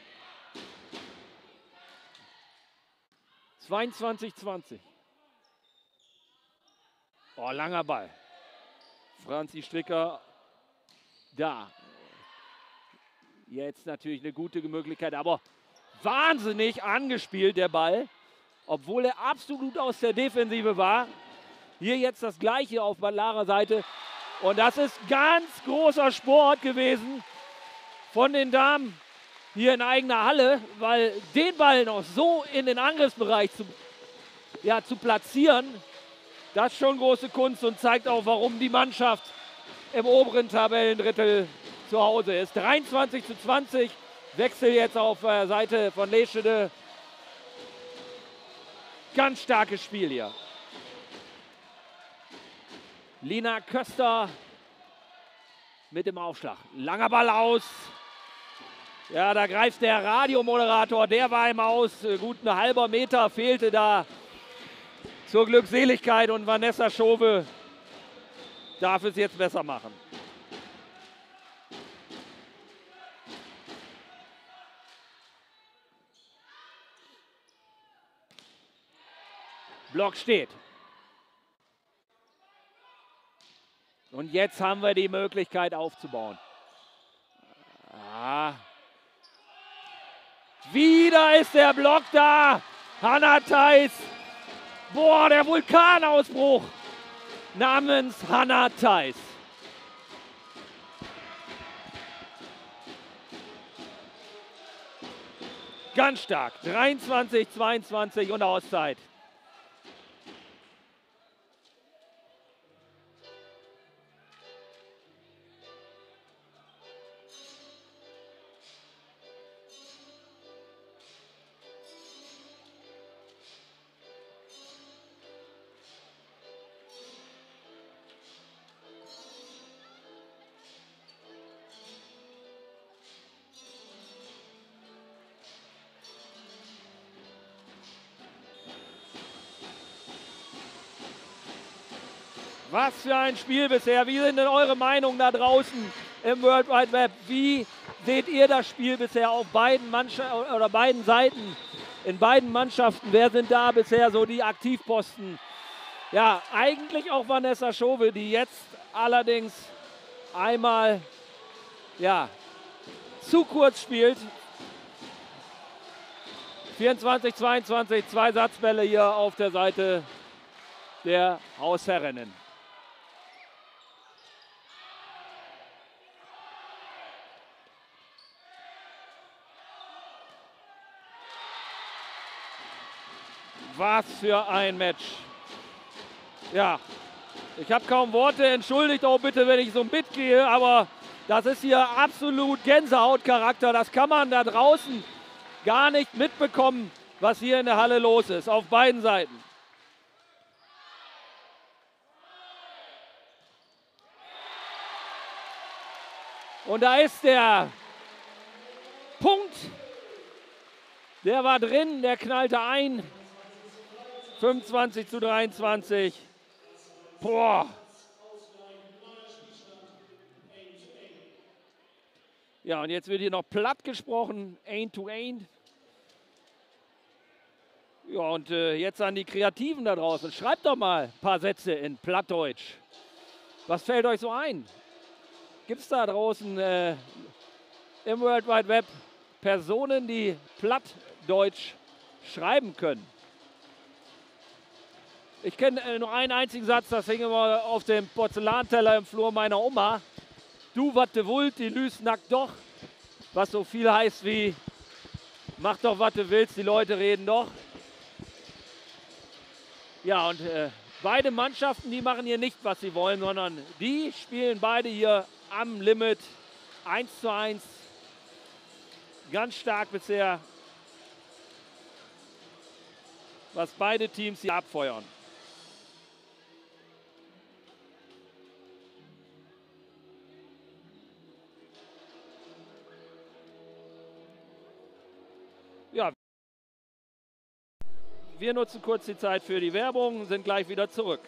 22-20. Oh, langer Ball. Franzi Stricker da. Jetzt natürlich eine gute Möglichkeit, aber wahnsinnig angespielt der Ball, obwohl er absolut aus der Defensive war. Hier jetzt das gleiche auf Ballara Seite. Und das ist ganz großer Sport gewesen von den Damen hier in eigener Halle, weil den Ball noch so in den Angriffsbereich zu, ja, zu platzieren, das ist schon große Kunst und zeigt auch, warum die Mannschaft im oberen Tabellendrittel zu Hause ist. 23 zu 20, Wechsel jetzt auf der Seite von Leschede. Ganz starkes Spiel hier. Lina Köster mit dem Aufschlag. Langer Ball aus. Ja, da greift der Radiomoderator, der war im Aus. Gut ein halber Meter fehlte da zur Glückseligkeit und Vanessa Schove darf es jetzt besser machen. Block steht. Und jetzt haben wir die Möglichkeit aufzubauen. Ah. Wieder ist der Block da. Hanna Theis. Boah, der Vulkanausbruch namens Hanna Theis. Ganz stark. 23, 22 und Auszeit. Was für ein Spiel bisher. Wie sind denn eure Meinungen da draußen im World Wide Web? Wie seht ihr das Spiel bisher auf beiden, Mannschaft oder beiden Seiten? In beiden Mannschaften, wer sind da bisher so die Aktivposten? Ja, eigentlich auch Vanessa Schove, die jetzt allerdings einmal ja, zu kurz spielt. 24, 22, zwei Satzbälle hier auf der Seite der Hausherrinnen. Was für ein Match. Ja, ich habe kaum Worte. Entschuldigt auch bitte, wenn ich so mitgehe, aber das ist hier absolut Gänsehautcharakter. Das kann man da draußen gar nicht mitbekommen, was hier in der Halle los ist, auf beiden Seiten. Und da ist der Punkt. Der war drin, der knallte ein. 25 zu 23. Boah. Ja, und jetzt wird hier noch platt gesprochen, Ain to Ain. Ja, und äh, jetzt an die Kreativen da draußen. Schreibt doch mal ein paar Sätze in Plattdeutsch. Was fällt euch so ein? Gibt es da draußen äh, im World Wide Web Personen, die Plattdeutsch schreiben können? Ich kenne äh, nur einen einzigen Satz, das hing immer auf dem Porzellanteller im Flur meiner Oma. Du, wat de wult, die lüst nackt doch. Was so viel heißt wie, mach doch, was du willst, die Leute reden doch. Ja, und äh, beide Mannschaften, die machen hier nicht, was sie wollen, sondern die spielen beide hier am Limit 1 zu 1. Ganz stark bisher, was beide Teams hier abfeuern. Wir nutzen kurz die Zeit für die Werbung, sind gleich wieder zurück.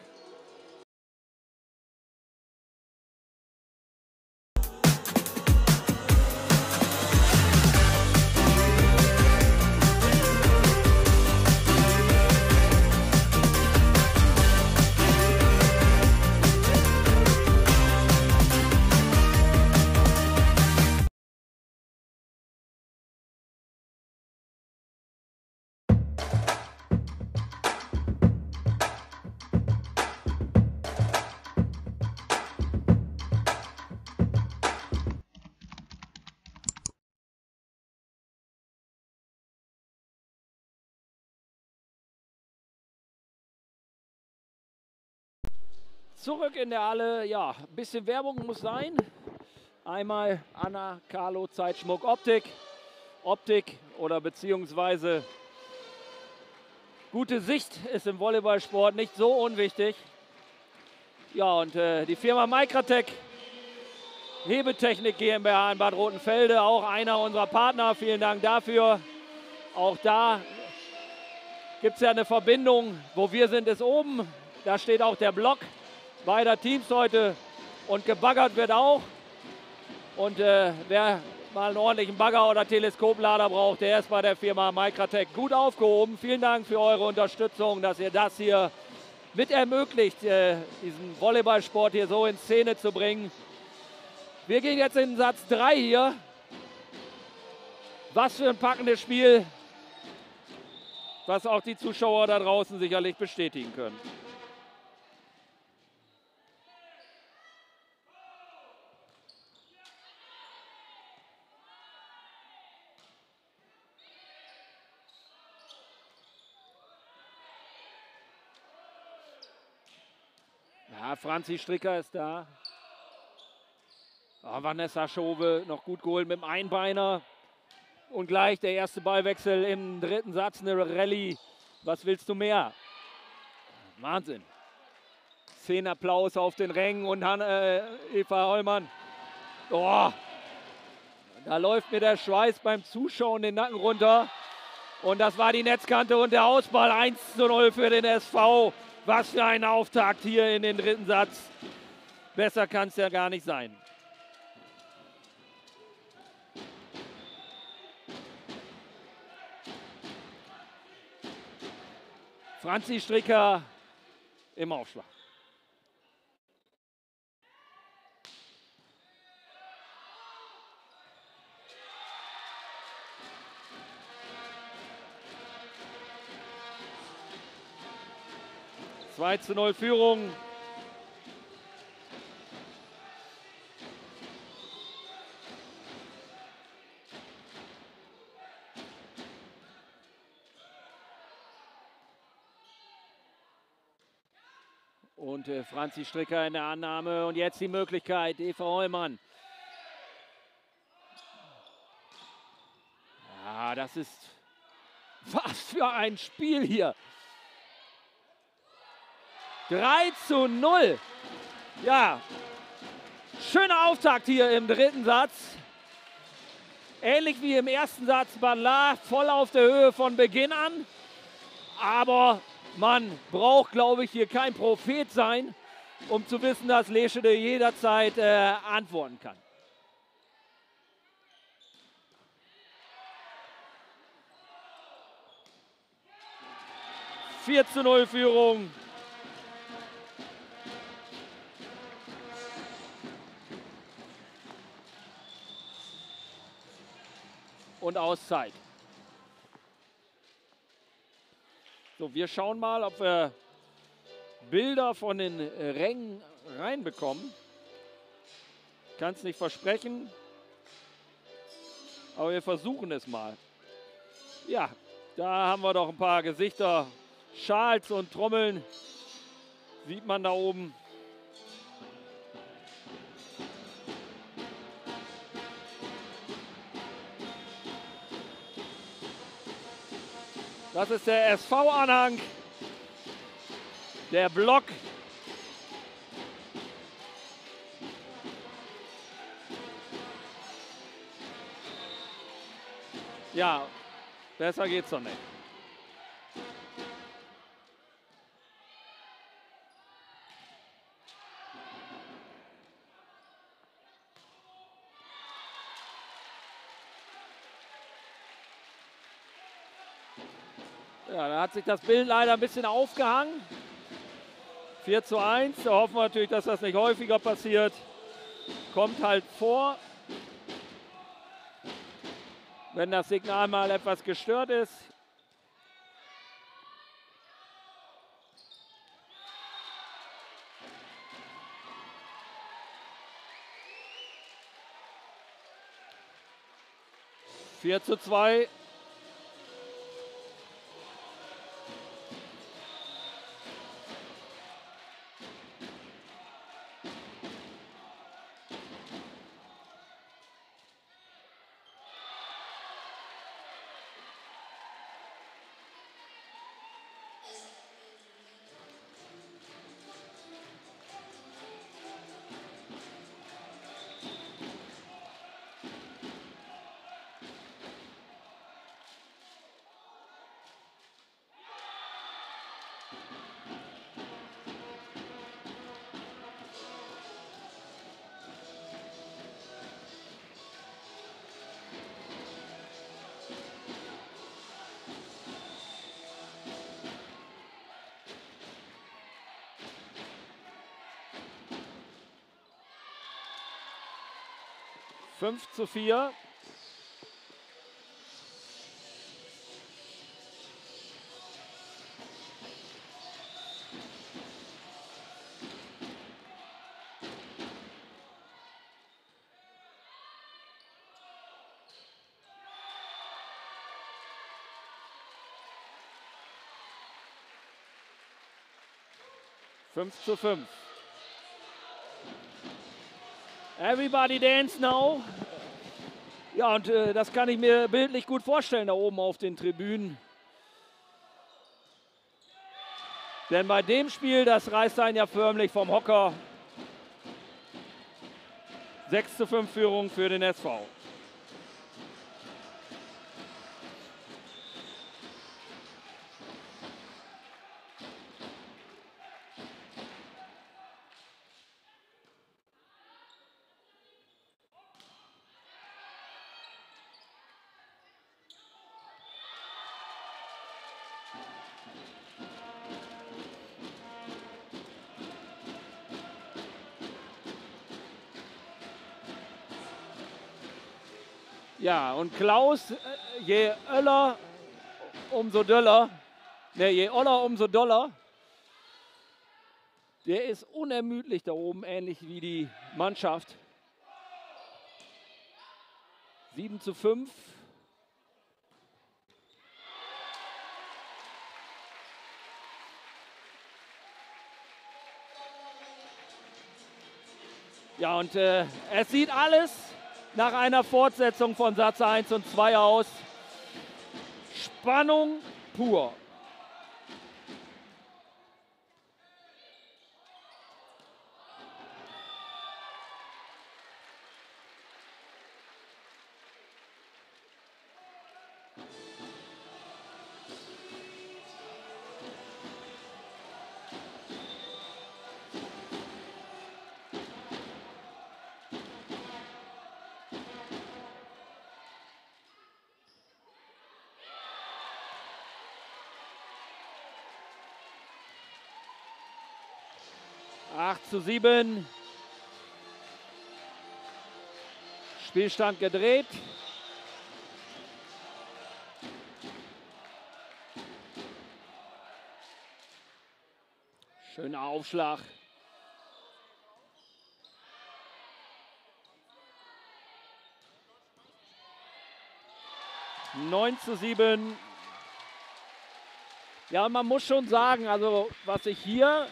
Zurück in der Halle, ja, ein bisschen Werbung muss sein. Einmal Anna Carlo Zeitschmuck Optik. Optik oder beziehungsweise gute Sicht ist im Volleyballsport nicht so unwichtig. Ja, und äh, die Firma Micratech Hebetechnik GmbH in Bad Rotenfelde, auch einer unserer Partner. Vielen Dank dafür. Auch da gibt es ja eine Verbindung. Wo wir sind, ist oben. Da steht auch der Block beider Teams heute und gebaggert wird auch. Und äh, wer mal einen ordentlichen Bagger oder Teleskoplader braucht, der ist bei der Firma Micratech gut aufgehoben. Vielen Dank für eure Unterstützung, dass ihr das hier mit ermöglicht, äh, diesen Volleyballsport hier so in Szene zu bringen. Wir gehen jetzt in Satz 3 hier. Was für ein packendes Spiel, was auch die Zuschauer da draußen sicherlich bestätigen können. Ja, Franzi Stricker ist da. Oh, Vanessa Schove noch gut geholt mit dem Einbeiner. Und gleich der erste Ballwechsel im dritten Satz, eine Rallye. Was willst du mehr? Wahnsinn. Zehn Applaus auf den Rängen und Han äh, Eva Hollmann. Oh, da läuft mir der Schweiß beim Zuschauen den Nacken runter. Und das war die Netzkante und der Ausball 1 zu 0 für den SV. Was für ein Auftakt hier in den dritten Satz. Besser kann es ja gar nicht sein. Franzi Stricker im Aufschlag. 2 zu 0 Führung. Und äh, Franzi Stricker in der Annahme. Und jetzt die Möglichkeit, Eva Heumann. Ja, das ist was für ein Spiel hier. 3 zu 0. Ja, schöner Auftakt hier im dritten Satz. Ähnlich wie im ersten Satz, Balla voll auf der Höhe von Beginn an. Aber man braucht, glaube ich, hier kein Prophet sein, um zu wissen, dass Leschede jederzeit äh, antworten kann. Vier zu null Führung. Und Auszeit. So, wir schauen mal, ob wir Bilder von den Rängen reinbekommen. Kann es nicht versprechen, aber wir versuchen es mal. Ja, da haben wir doch ein paar Gesichter, Schals und Trommeln. Sieht man da oben. Das ist der SV-Anhang. Der Block. Ja, besser geht's doch nicht. Sich das Bild leider ein bisschen aufgehangen. 4 zu 1. Da hoffen wir natürlich, dass das nicht häufiger passiert. Kommt halt vor, wenn das Signal mal etwas gestört ist. Vier zu zwei. 5 zu 4. Fünf zu fünf. Everybody dance now. Ja, und äh, das kann ich mir bildlich gut vorstellen da oben auf den Tribünen. Denn bei dem Spiel, das reißt einen ja förmlich vom Hocker. 6 zu 5 Führung für den SV. Ja, und Klaus, äh, je öller, umso döller. Ne, je oller, umso doller. Der ist unermüdlich da oben, ähnlich wie die Mannschaft. 7 zu 5. Ja, und äh, es sieht alles nach einer Fortsetzung von Satz 1 und 2 aus. Spannung pur. Zu sieben. Spielstand gedreht. Schöner Aufschlag. 9 zu 7. Ja, man muss schon sagen, also was sich hier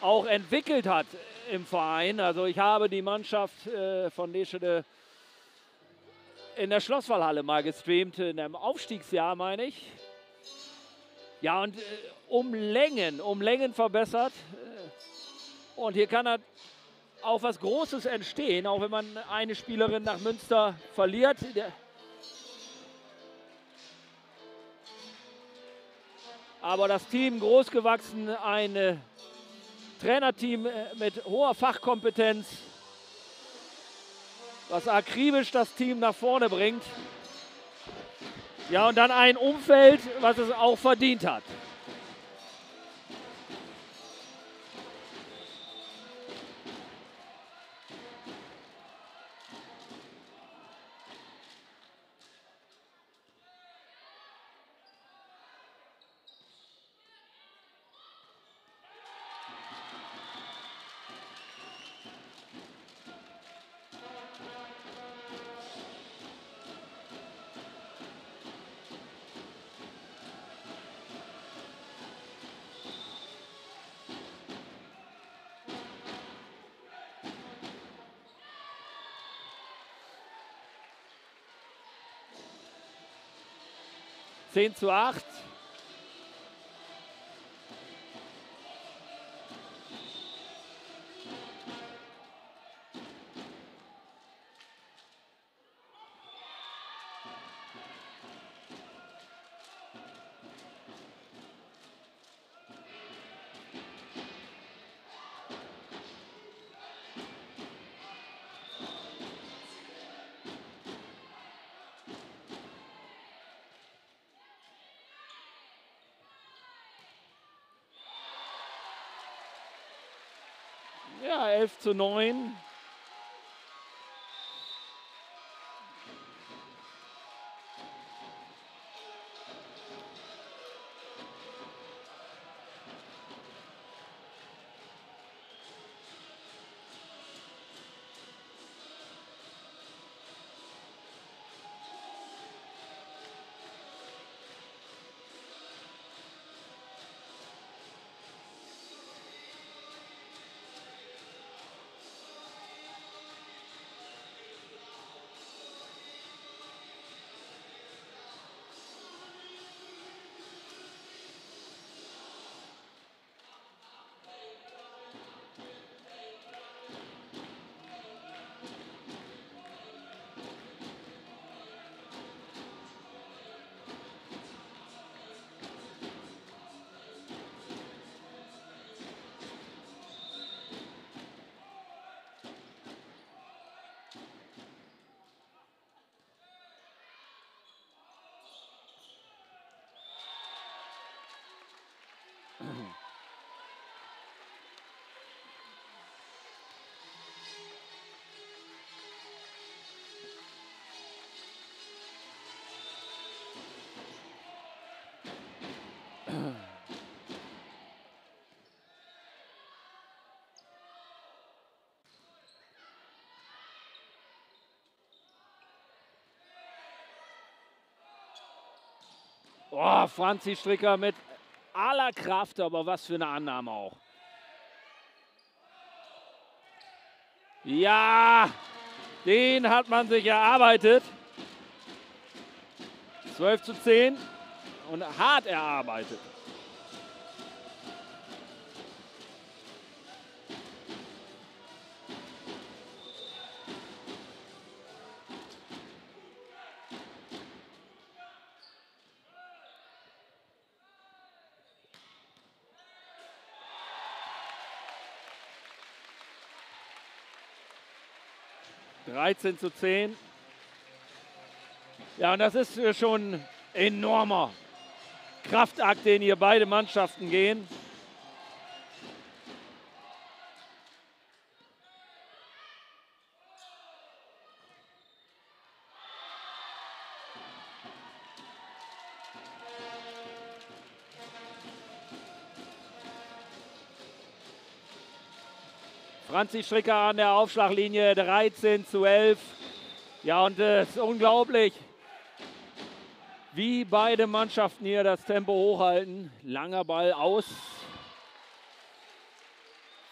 auch entwickelt hat im Verein. Also ich habe die Mannschaft äh, von Neschede in der Schlosswallhalle mal gestreamt, in einem Aufstiegsjahr meine ich. Ja, und äh, um Längen, um Längen verbessert. Äh, und hier kann er auch was Großes entstehen, auch wenn man eine Spielerin nach Münster verliert. Aber das Team groß gewachsen, ein Trainerteam äh, mit hoher Fachkompetenz, was akribisch das Team nach vorne bringt. Ja, und dann ein Umfeld, was es auch verdient hat. 10 zu 8. Ja, 11 zu 9. Oh, Franzi Stricker mit aller Kraft, aber was für eine Annahme auch. Ja, den hat man sich erarbeitet. 12 zu 10 und hart erarbeitet. 13 zu 10. Ja, und das ist schon ein enormer Kraftakt, den hier beide Mannschaften gehen. Franzi Stricker an der Aufschlaglinie 13 zu 11. Ja, und es ist unglaublich, wie beide Mannschaften hier das Tempo hochhalten. Langer Ball aus.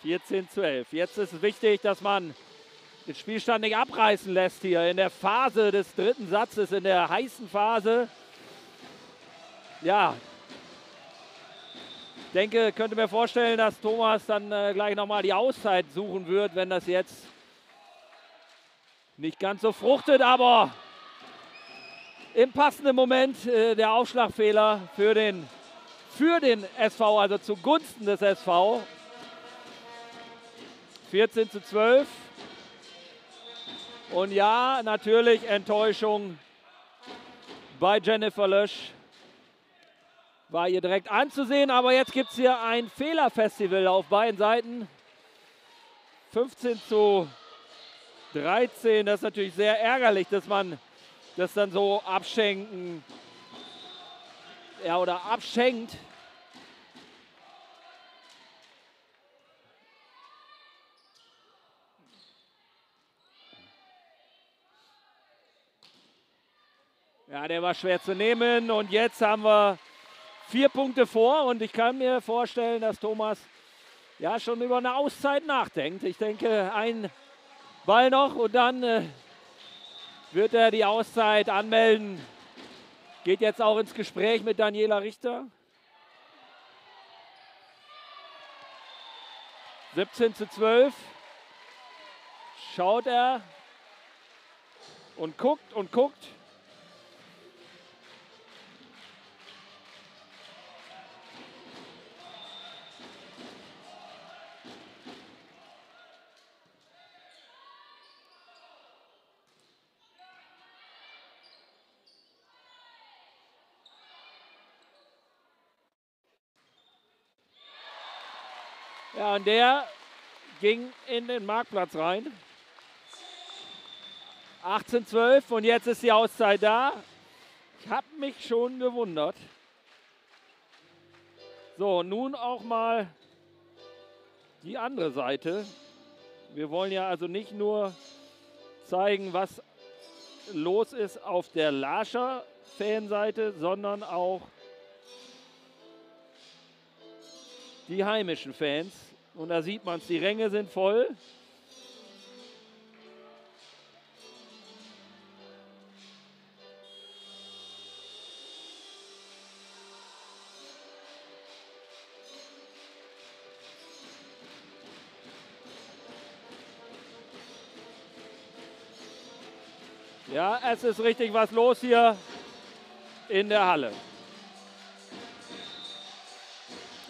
14 zu 11. Jetzt ist es wichtig, dass man den Spielstand nicht abreißen lässt hier in der Phase des dritten Satzes, in der heißen Phase. Ja, denke, könnte mir vorstellen, dass Thomas dann äh, gleich nochmal die Auszeit suchen wird, wenn das jetzt nicht ganz so fruchtet, aber im passenden Moment äh, der Aufschlagfehler für den, für den SV, also zugunsten des SV. 14 zu 12. Und ja, natürlich Enttäuschung bei Jennifer Lösch war hier direkt anzusehen. Aber jetzt gibt es hier ein Fehlerfestival auf beiden Seiten. 15 zu 13. Das ist natürlich sehr ärgerlich, dass man das dann so abschenken ja, oder abschenkt. Ja, der war schwer zu nehmen und jetzt haben wir vier Punkte vor und ich kann mir vorstellen, dass Thomas ja schon über eine Auszeit nachdenkt. Ich denke, ein Ball noch und dann äh, wird er die Auszeit anmelden. Geht jetzt auch ins Gespräch mit Daniela Richter. 17 zu 12. Schaut er und guckt und guckt. Und der ging in den Marktplatz rein. 18-12 und jetzt ist die Auszeit da. Ich habe mich schon gewundert. So, nun auch mal die andere Seite. Wir wollen ja also nicht nur zeigen, was los ist auf der Lascher Fanseite, sondern auch die heimischen Fans. Und da sieht man es, die Ränge sind voll. Ja, es ist richtig was los hier in der Halle.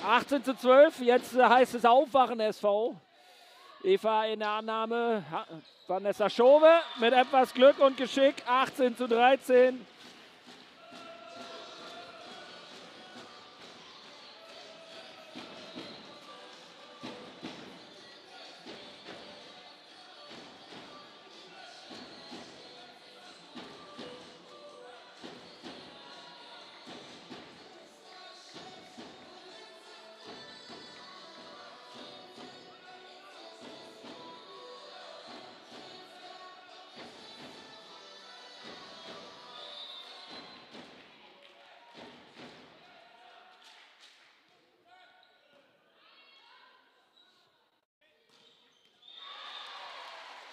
18 zu 12, jetzt heißt es Aufwachen SV. Eva in der Annahme, Vanessa Schove mit etwas Glück und Geschick, 18 zu 13.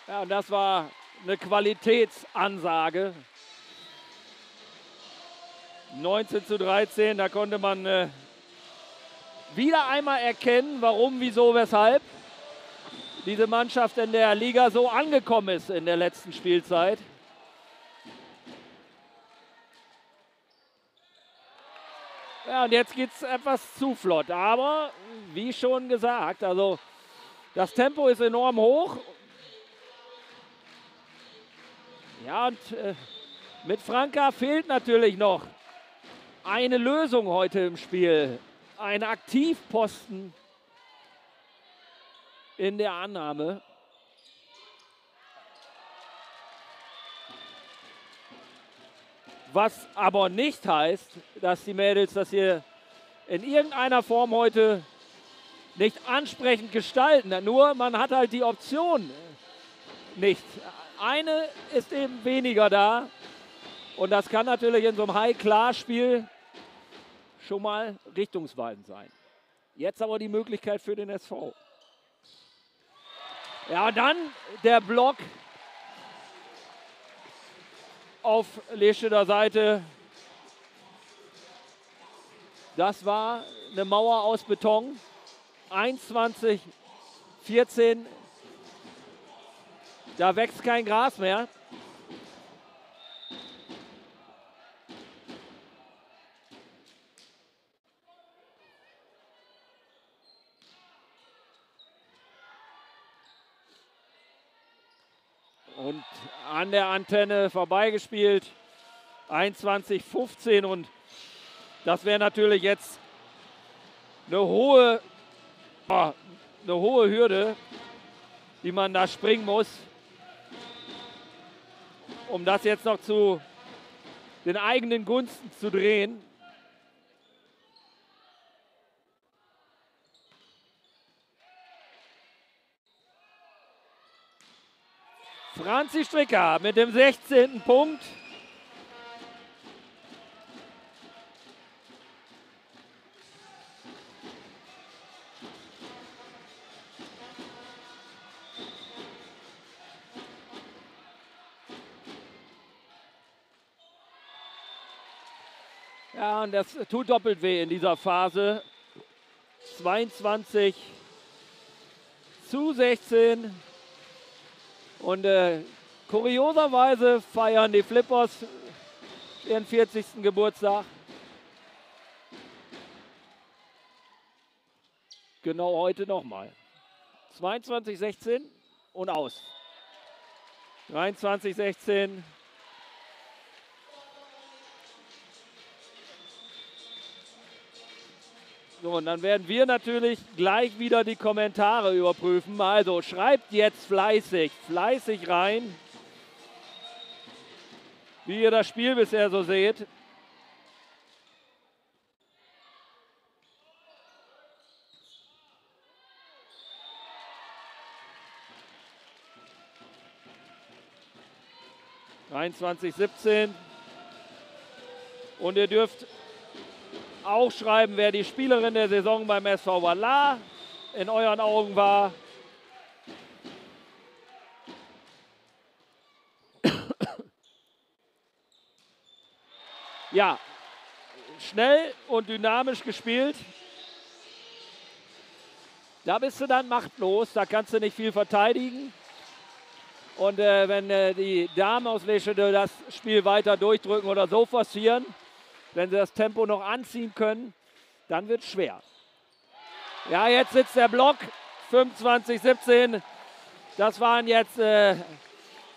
Ja, und das war eine Qualitätsansage. 19 zu 13, da konnte man äh, wieder einmal erkennen, warum, wieso, weshalb diese Mannschaft in der Liga so angekommen ist in der letzten Spielzeit. Ja, und jetzt geht es etwas zu flott. Aber wie schon gesagt, also das Tempo ist enorm hoch. Ja, und äh, mit Franka fehlt natürlich noch eine Lösung heute im Spiel. Ein Aktivposten in der Annahme. Was aber nicht heißt, dass die Mädels das hier in irgendeiner Form heute nicht ansprechend gestalten. Nur man hat halt die Option nicht. Eine ist eben weniger da. Und das kann natürlich in so einem High-Class-Spiel schon mal richtungsweisend sein. Jetzt aber die Möglichkeit für den SV. Ja, dann der Block auf Lescheder Seite. Das war eine Mauer aus Beton. 21, 14. Da wächst kein Gras mehr. Und an der Antenne vorbeigespielt. 21, 15 und das wäre natürlich jetzt eine hohe, oh, eine hohe Hürde, die man da springen muss, um das jetzt noch zu den eigenen Gunsten zu drehen. Franzi Stricker mit dem 16. Punkt. Ja, und das tut doppelt weh in dieser Phase. 22 zu 16. Und äh, kurioserweise feiern die Flippers ihren 40. Geburtstag. Genau heute nochmal. 22, 16 und aus. 23, 16. So, und dann werden wir natürlich gleich wieder die Kommentare überprüfen. Also schreibt jetzt fleißig, fleißig rein, wie ihr das Spiel bisher so seht. Einundzwanzig, siebzehn. Und ihr dürft auch schreiben, wer die Spielerin der Saison beim SV Walla in euren Augen war. Ja, schnell und dynamisch gespielt. Da bist du dann machtlos, da kannst du nicht viel verteidigen. Und äh, wenn äh, die Damen aus Leschede das Spiel weiter durchdrücken oder so forcieren, wenn sie das Tempo noch anziehen können, dann wird es schwer. Ja, jetzt sitzt der Block. 25, 17. Das waren jetzt, äh,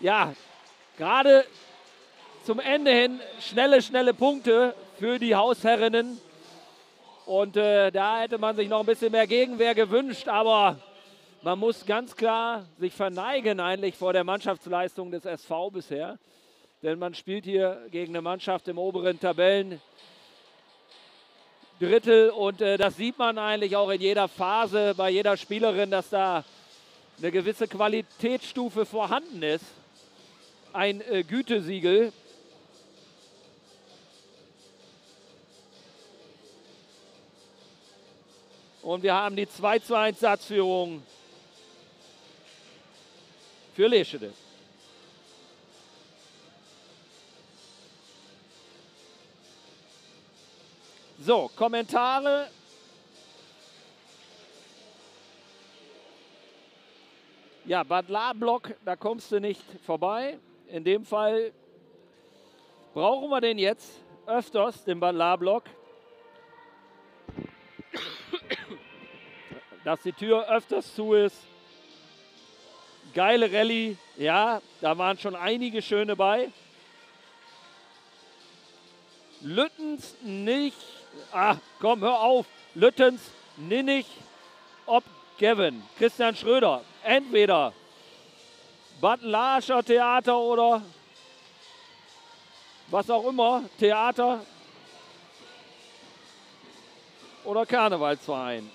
ja, gerade zum Ende hin schnelle, schnelle Punkte für die Hausherrinnen. Und äh, da hätte man sich noch ein bisschen mehr Gegenwehr gewünscht, aber man muss ganz klar sich verneigen eigentlich vor der Mannschaftsleistung des SV bisher. Denn man spielt hier gegen eine Mannschaft im oberen Tabellen Drittel und äh, das sieht man eigentlich auch in jeder Phase bei jeder Spielerin, dass da eine gewisse Qualitätsstufe vorhanden ist. Ein äh, Gütesiegel. Und wir haben die 2 zu 1 Satzführung für Leschede. So, Kommentare. Ja, Bad La-Block, da kommst du nicht vorbei. In dem Fall brauchen wir den jetzt öfters, den Bad La-Block. Dass die Tür öfters zu ist. Geile Rallye, ja, da waren schon einige schöne bei. Lüttens nicht Ach, komm, hör auf. Lüttens, Ninnig, ob Kevin, Christian Schröder. Entweder Bad Larscher Theater oder was auch immer, Theater oder Karnevalsverein.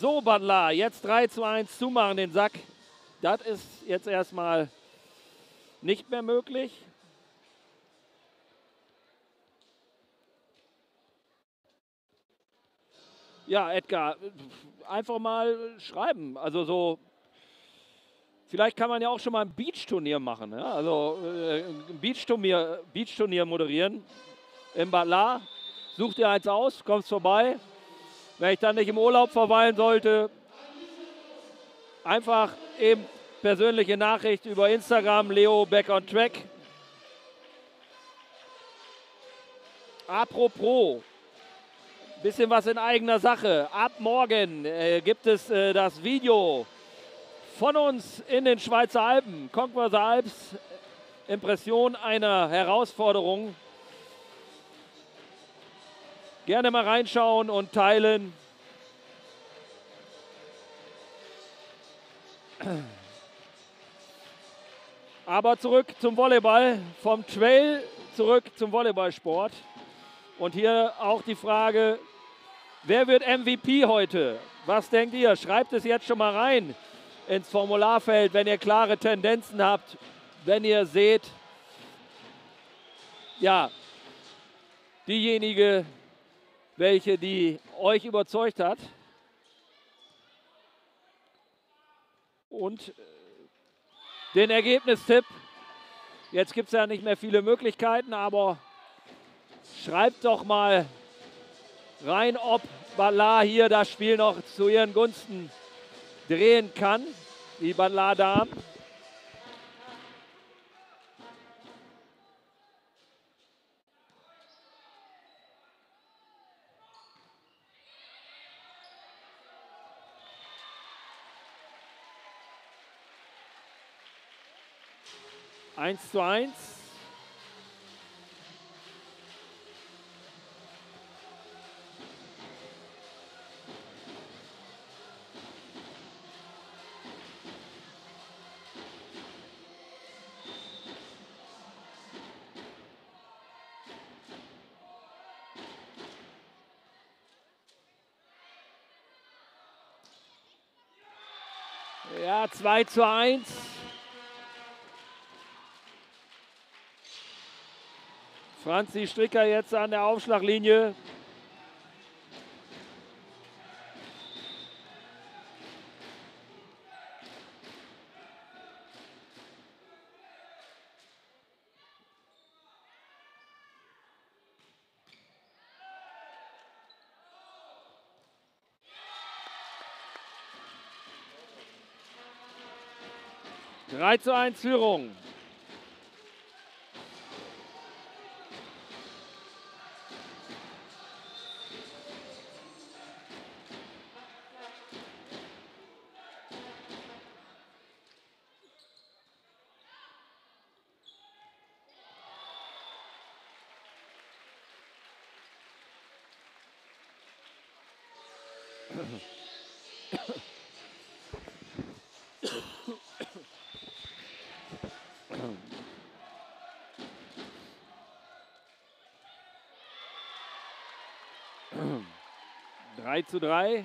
So, Badla, jetzt 3 zu 1 zumachen den Sack. Das ist jetzt erstmal nicht mehr möglich. Ja, Edgar, einfach mal schreiben. Also so, vielleicht kann man ja auch schon mal ein Beach-Turnier machen. Ja? Also äh, ein Beach-Turnier Beach -Turnier moderieren im Bad La. Such dir eins aus, kommst vorbei. Wenn ich dann nicht im Urlaub verweilen sollte, einfach eben persönliche Nachricht über Instagram, Leo Back on Track. Apropos, bisschen was in eigener Sache. Ab morgen äh, gibt es äh, das Video von uns in den Schweizer Alpen. Conquer Alps, Impression einer Herausforderung. Gerne mal reinschauen und teilen. Aber zurück zum Volleyball, vom Trail zurück zum Volleyballsport. Und hier auch die Frage, Wer wird MVP heute? Was denkt ihr? Schreibt es jetzt schon mal rein ins Formularfeld, wenn ihr klare Tendenzen habt, wenn ihr seht, ja, diejenige, welche die euch überzeugt hat. Und den Ergebnistipp. Jetzt gibt es ja nicht mehr viele Möglichkeiten, aber schreibt doch mal rein, ob Bala hier das Spiel noch zu ihren Gunsten drehen kann. Die Bala Damen. Eins zu eins. Ja, 2 zu 1. Franzi Stricker jetzt an der Aufschlaglinie. Drei zu 1 Führung. 3 zu 3.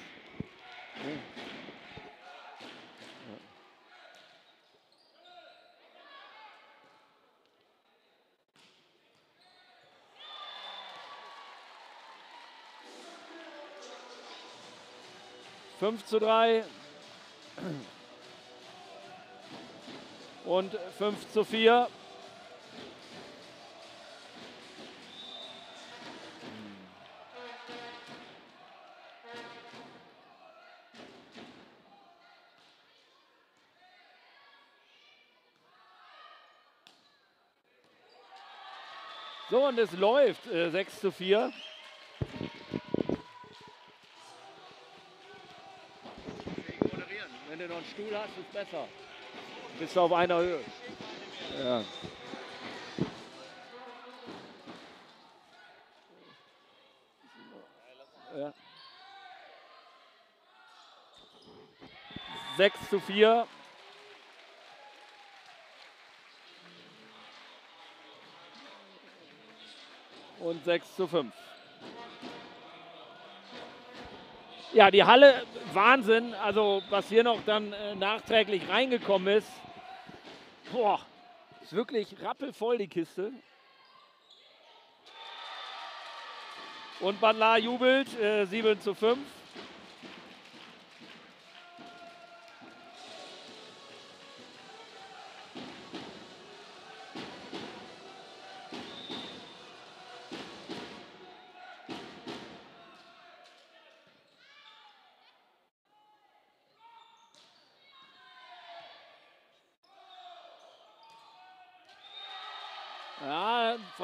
Fünf zu drei und fünf zu vier. So, und es läuft äh, 6 zu 4. Stuhl hast, ist besser. Bist du auf einer Höhe. Ja. Ja. 6 zu 4. und 6 zu 5. Ja, die Halle, Wahnsinn. Also, was hier noch dann äh, nachträglich reingekommen ist. Boah, ist wirklich rappelvoll die Kiste. Und Badlar jubelt, äh, 7 zu 5.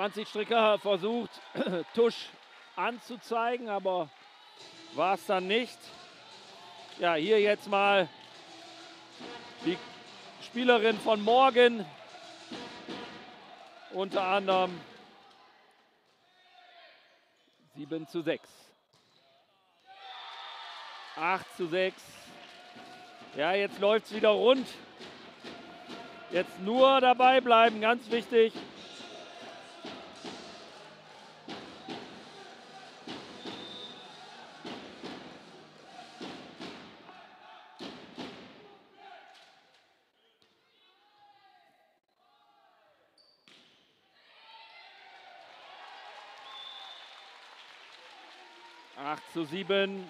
Ja, Franzi Stricker versucht, Tusch anzuzeigen, aber war es dann nicht. Ja, hier jetzt mal die Spielerin von morgen, unter anderem 7 zu 6. 8 zu 6. Ja, jetzt läuft es wieder rund. Jetzt nur dabei bleiben, ganz wichtig. Zu sieben.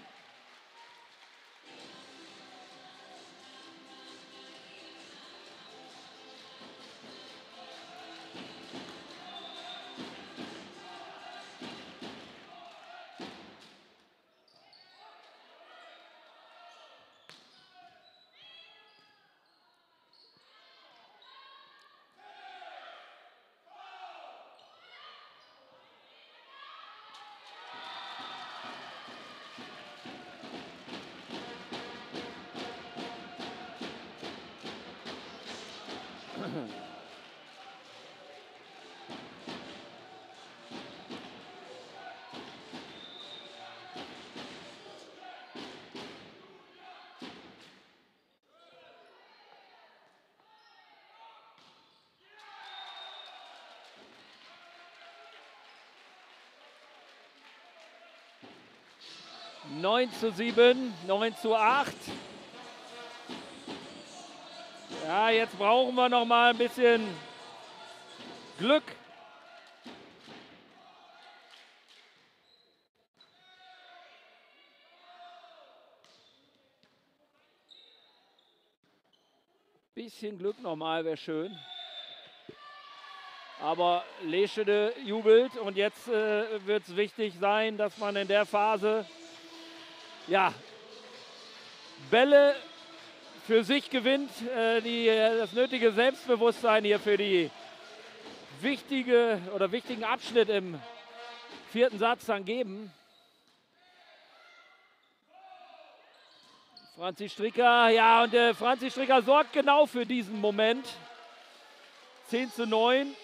Neun zu sieben, neun zu acht. Ja, jetzt brauchen wir noch mal ein bisschen Glück. Bisschen Glück nochmal wäre schön. Aber Leschede jubelt und jetzt äh, wird es wichtig sein, dass man in der Phase ja, Bälle für sich gewinnt, äh, die, das nötige Selbstbewusstsein hier für die wichtige oder wichtigen Abschnitt im vierten Satz dann geben. Franzi Stricker, ja, und äh, Franzi Stricker sorgt genau für diesen Moment. 10 zu 9.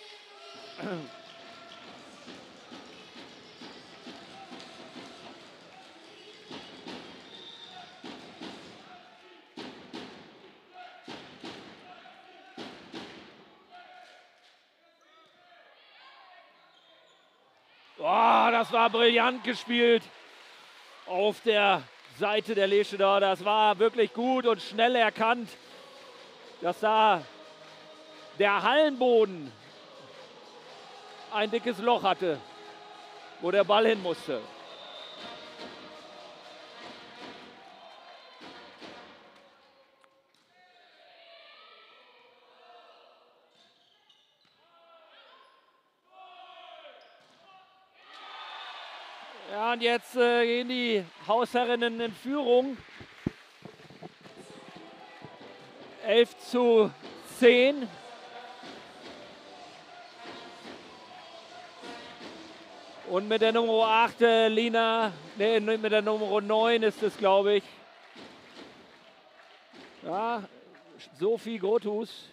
Oh, das war brillant gespielt auf der Seite der Lesche da. Das war wirklich gut und schnell erkannt, dass da der Hallenboden ein dickes Loch hatte, wo der Ball hin musste. Und jetzt äh, gehen die Hausherrinnen in Führung. 11 zu 10. Und mit der Nummer 8, äh, Lina, nee, mit der Nummer 9 ist es, glaube ich. Ja, Sophie Grotus.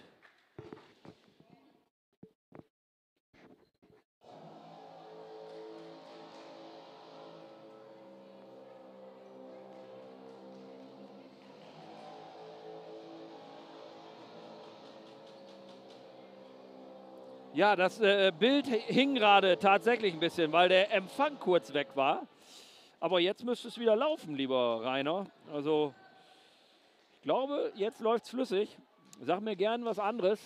Ja, das äh, Bild hing gerade tatsächlich ein bisschen, weil der Empfang kurz weg war. Aber jetzt müsste es wieder laufen, lieber Rainer. Also, ich glaube, jetzt läuft es flüssig. Sag mir gern was anderes,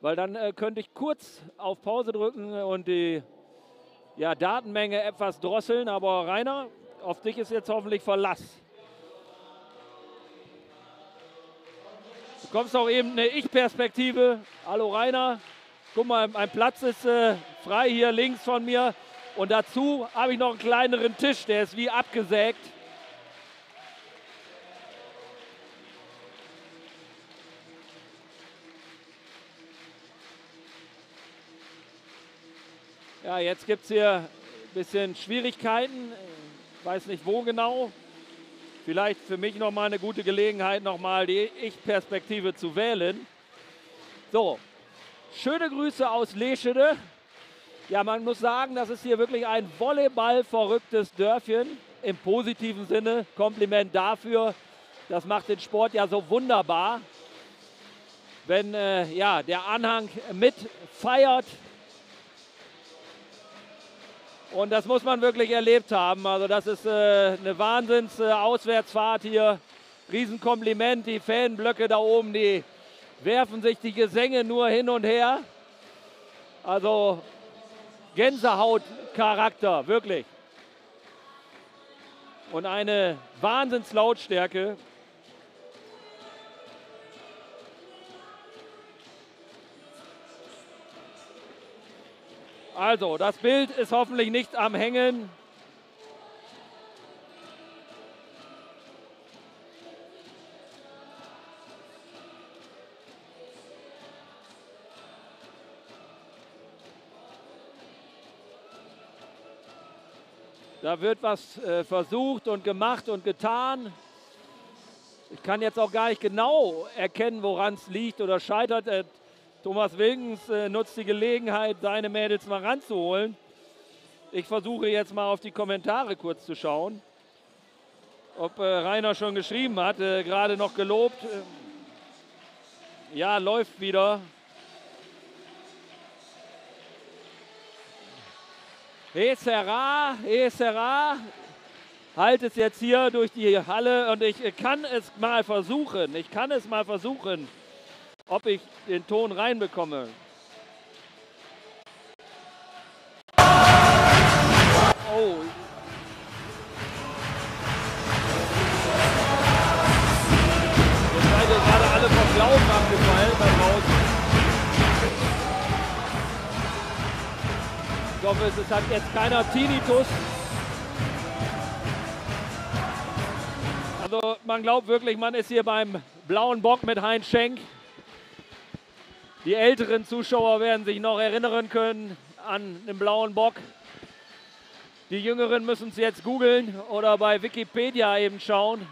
weil dann äh, könnte ich kurz auf Pause drücken und die ja, Datenmenge etwas drosseln. Aber Rainer, auf dich ist jetzt hoffentlich Verlass. Du kommst auch eben eine Ich-Perspektive. Hallo Rainer. Guck mal, mein Platz ist äh, frei hier links von mir. Und dazu habe ich noch einen kleineren Tisch, der ist wie abgesägt. Ja, jetzt gibt es hier ein bisschen Schwierigkeiten. Ich weiß nicht wo genau. Vielleicht für mich nochmal eine gute Gelegenheit, nochmal die Ich-Perspektive zu wählen. So, Schöne Grüße aus Leschede. Ja, man muss sagen, das ist hier wirklich ein Volleyball-verrücktes Dörfchen im positiven Sinne. Kompliment dafür. Das macht den Sport ja so wunderbar. Wenn äh, ja, der Anhang mitfeiert. Und das muss man wirklich erlebt haben. Also das ist äh, eine Wahnsinns-Auswärtsfahrt äh, hier. Riesenkompliment, die Fanblöcke da oben, die werfen sich die Gesänge nur hin und her. Also Gänsehautcharakter, wirklich. Und eine Wahnsinnslautstärke. Also, das Bild ist hoffentlich nicht am Hängen. Da wird was äh, versucht und gemacht und getan. Ich kann jetzt auch gar nicht genau erkennen, woran es liegt oder scheitert. Äh, Thomas Wilkens äh, nutzt die Gelegenheit, seine Mädels mal ranzuholen. Ich versuche jetzt mal auf die Kommentare kurz zu schauen, ob Rainer schon geschrieben hat, gerade noch gelobt. Äh, ja, läuft wieder. Esera, Esera, halt es jetzt hier durch die Halle und ich kann es mal versuchen. Ich kann es mal versuchen, ob ich den Ton reinbekomme. Oh. Ich hoffe, es hat jetzt keiner Tinnitus. Also man glaubt wirklich, man ist hier beim blauen Bock mit Heinz Schenk. Die älteren Zuschauer werden sich noch erinnern können an den blauen Bock. Die Jüngeren müssen es jetzt googeln oder bei Wikipedia eben schauen.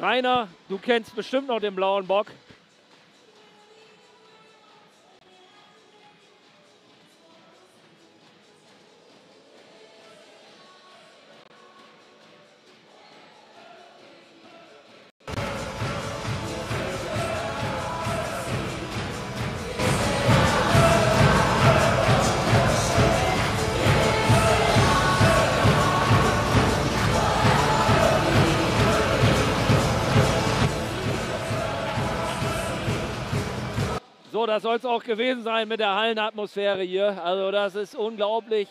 Rainer, du kennst bestimmt noch den blauen Bock. Das soll es auch gewesen sein mit der Hallenatmosphäre hier. Also das ist unglaublich.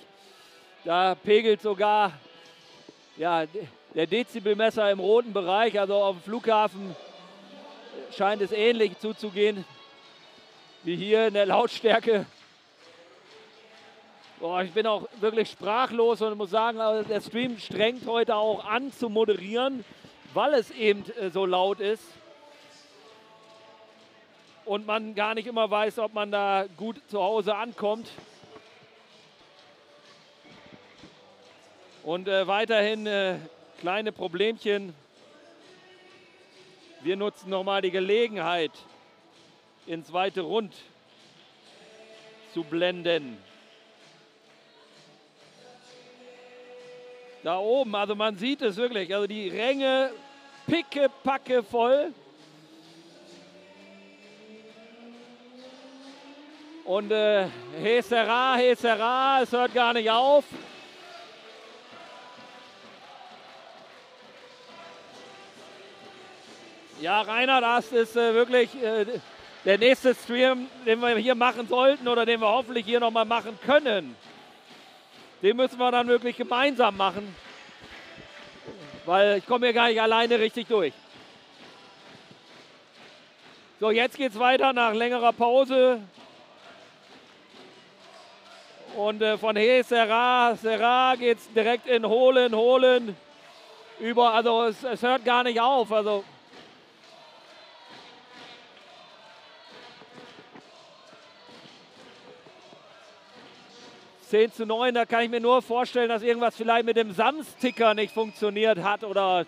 Da pegelt sogar ja, der Dezibelmesser im roten Bereich. Also auf dem Flughafen scheint es ähnlich zuzugehen wie hier in der Lautstärke. Boah, ich bin auch wirklich sprachlos und muss sagen, also der Stream strengt heute auch an zu moderieren, weil es eben äh, so laut ist und man gar nicht immer weiß, ob man da gut zu Hause ankommt. Und äh, weiterhin äh, kleine Problemchen. Wir nutzen nochmal die Gelegenheit, ins zweite Rund zu blenden. Da oben, also man sieht es wirklich, also die Ränge picke, packe voll. Und äh, He sera, He sera, es hört gar nicht auf. Ja, Rainer, das ist äh, wirklich äh, der nächste Stream, den wir hier machen sollten oder den wir hoffentlich hier nochmal machen können. Den müssen wir dann wirklich gemeinsam machen, weil ich komme hier gar nicht alleine richtig durch. So, jetzt geht es weiter nach längerer Pause. Und äh, von He Serra, Serra geht es direkt in Holen, Holen. Über, also es, es hört gar nicht auf. Also Zehn zu 9, da kann ich mir nur vorstellen, dass irgendwas vielleicht mit dem Samsticker nicht funktioniert hat oder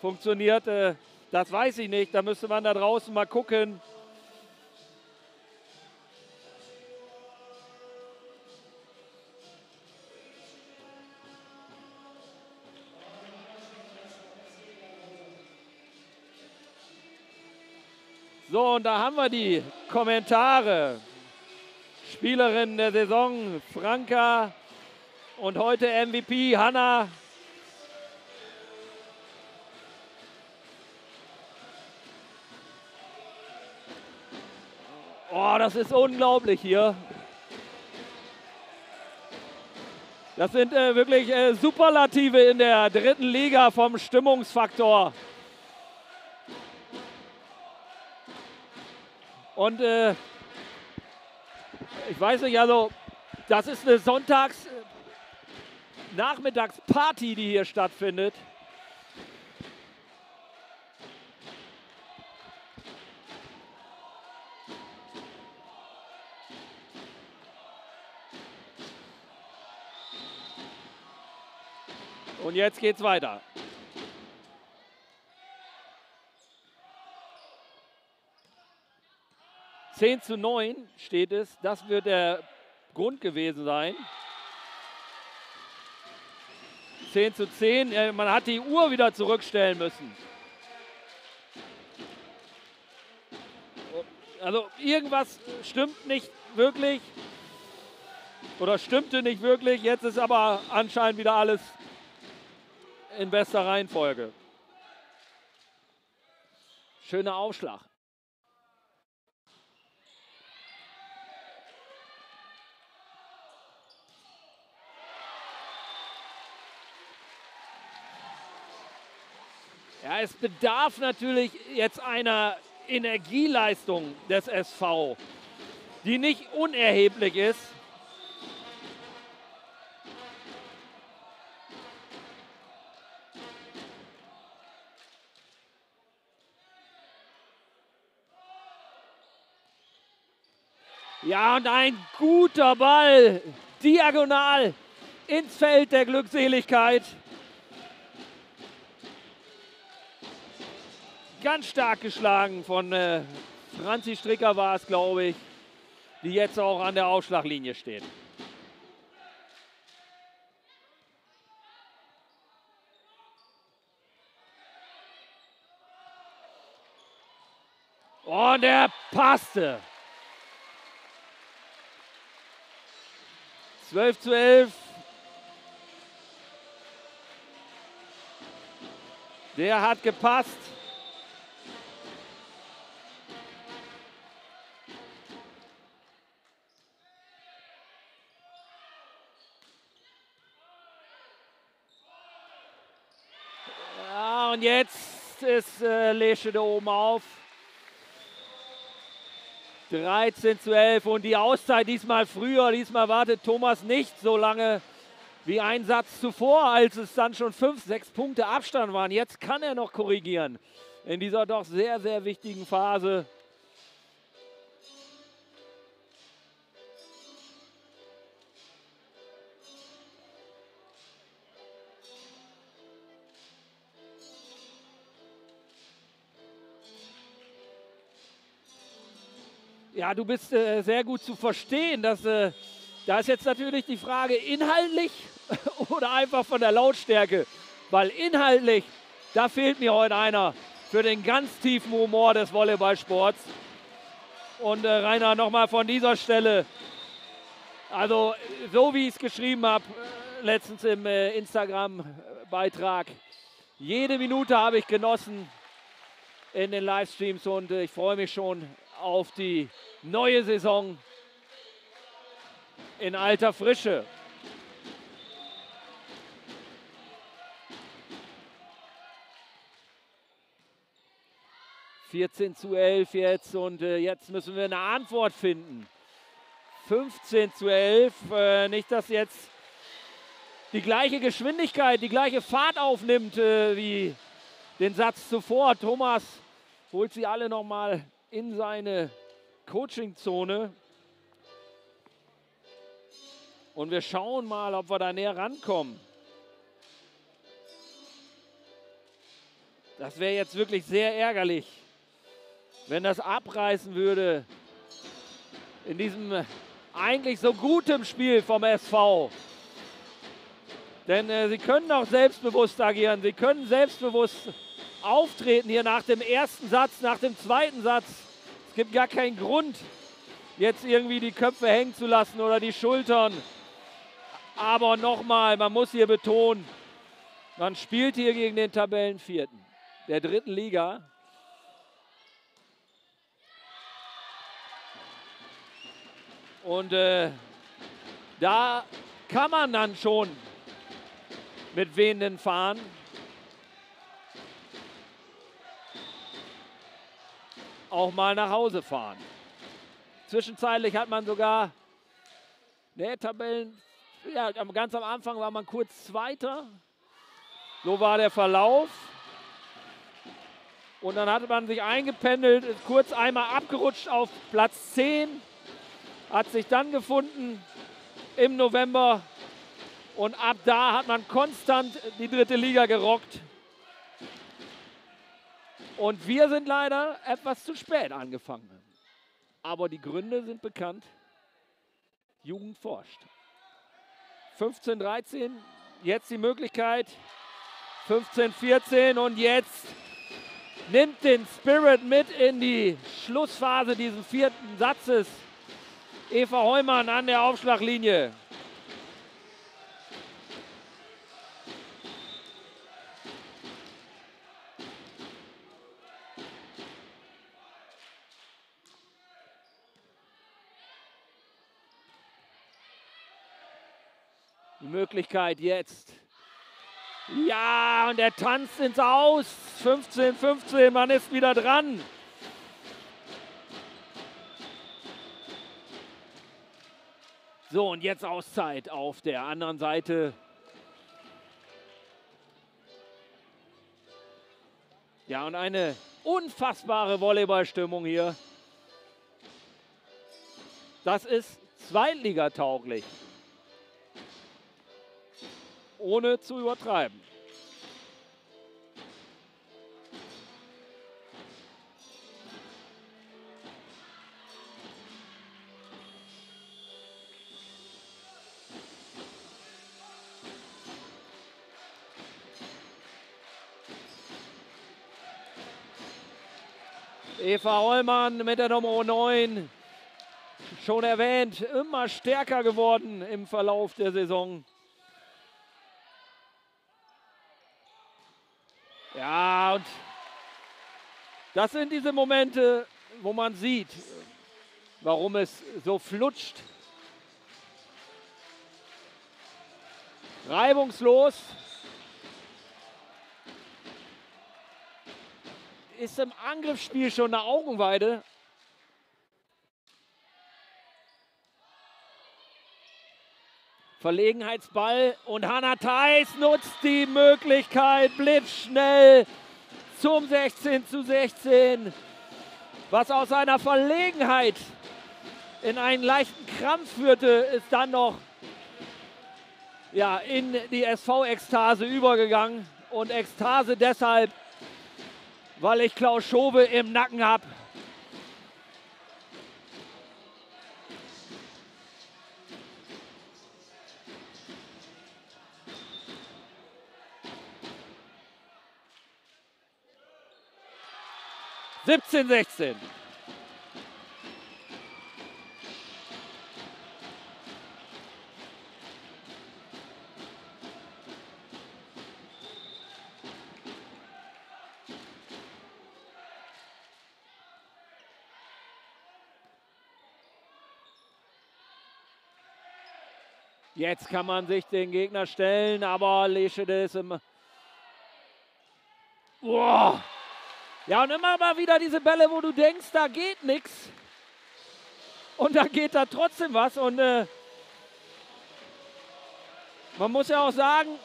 funktioniert. Äh, das weiß ich nicht. Da müsste man da draußen mal gucken. So, und da haben wir die Kommentare. Spielerin der Saison, Franka. Und heute MVP, Hanna. Oh, das ist unglaublich hier. Das sind äh, wirklich äh, Superlative in der dritten Liga vom Stimmungsfaktor. Und äh, ich weiß nicht, also das ist eine Sonntags Nachmittagsparty, die hier stattfindet. Und jetzt geht's weiter. 10 zu 9 steht es. Das wird der Grund gewesen sein. 10 zu 10. Man hat die Uhr wieder zurückstellen müssen. Also irgendwas stimmt nicht wirklich oder stimmte nicht wirklich. Jetzt ist aber anscheinend wieder alles in bester Reihenfolge. Schöner Aufschlag. Ja, es bedarf natürlich jetzt einer Energieleistung des SV, die nicht unerheblich ist. Ja, und ein guter Ball, diagonal ins Feld der Glückseligkeit. Ganz stark geschlagen von äh, Franzi Stricker war es, glaube ich, die jetzt auch an der Aufschlaglinie steht. Und er passte. 12 zu 11. Der hat gepasst. Und jetzt ist äh, Lesche da oben auf. 13 zu 11 und die Auszeit diesmal früher. Diesmal wartet Thomas nicht so lange wie ein Satz zuvor, als es dann schon fünf, sechs Punkte Abstand waren. Jetzt kann er noch korrigieren in dieser doch sehr, sehr wichtigen Phase. Ja, du bist äh, sehr gut zu verstehen. Dass, äh, da ist jetzt natürlich die Frage, inhaltlich oder einfach von der Lautstärke. Weil inhaltlich, da fehlt mir heute einer für den ganz tiefen Humor des Volleyballsports. Und äh, Rainer, nochmal von dieser Stelle. Also, so wie ich es geschrieben habe, äh, letztens im äh, Instagram-Beitrag, jede Minute habe ich genossen in den Livestreams und äh, ich freue mich schon auf die neue Saison in alter Frische. Vierzehn zu elf jetzt und äh, jetzt müssen wir eine Antwort finden. 15 zu 11. Äh, nicht, dass jetzt die gleiche Geschwindigkeit, die gleiche Fahrt aufnimmt äh, wie den Satz zuvor. Thomas holt sie alle nochmal in seine Coaching-Zone. Und wir schauen mal, ob wir da näher rankommen. Das wäre jetzt wirklich sehr ärgerlich, wenn das abreißen würde in diesem eigentlich so gutem Spiel vom SV. Denn äh, sie können auch selbstbewusst agieren, sie können selbstbewusst auftreten hier nach dem ersten Satz, nach dem zweiten Satz. Es gibt gar keinen Grund, jetzt irgendwie die Köpfe hängen zu lassen oder die Schultern. Aber nochmal, man muss hier betonen, man spielt hier gegen den Tabellenvierten der dritten Liga. Und äh, da kann man dann schon mit wehenden fahren. Auch mal nach Hause fahren. Zwischenzeitlich hat man sogar, ne, Tabellen, ja, ganz am Anfang war man kurz Zweiter. So war der Verlauf. Und dann hatte man sich eingependelt, ist kurz einmal abgerutscht auf Platz 10, hat sich dann gefunden im November und ab da hat man konstant die dritte Liga gerockt. Und wir sind leider etwas zu spät angefangen. Aber die Gründe sind bekannt. Jugend forscht. 15, 13, jetzt die Möglichkeit. 15, 14 und jetzt nimmt den Spirit mit in die Schlussphase dieses vierten Satzes. Eva Heumann an der Aufschlaglinie. Möglichkeit jetzt. Ja, und er tanzt ins Aus. 15, 15, man ist wieder dran. So, und jetzt Auszeit auf der anderen Seite. Ja, und eine unfassbare Volleyballstimmung hier. Das ist zweitligatauglich ohne zu übertreiben. Eva Hollmann mit der Nummer 9. Schon erwähnt, immer stärker geworden im Verlauf der Saison. Und das sind diese Momente, wo man sieht, warum es so flutscht. Reibungslos. Ist im Angriffsspiel schon eine Augenweide. Verlegenheitsball und Hanna Theis nutzt die Möglichkeit blitzschnell zum 16 zu 16. Was aus einer Verlegenheit in einen leichten Krampf führte, ist dann noch ja, in die SV-Ekstase übergegangen. Und Ekstase deshalb, weil ich Klaus Schobe im Nacken habe. Siebzehn, sechzehn. Jetzt kann man sich den Gegner stellen, aber Leschede ist im. Boah. Ja, und immer mal wieder diese Bälle, wo du denkst, da geht nichts. Und da geht da trotzdem was. Und äh, man muss ja auch sagen,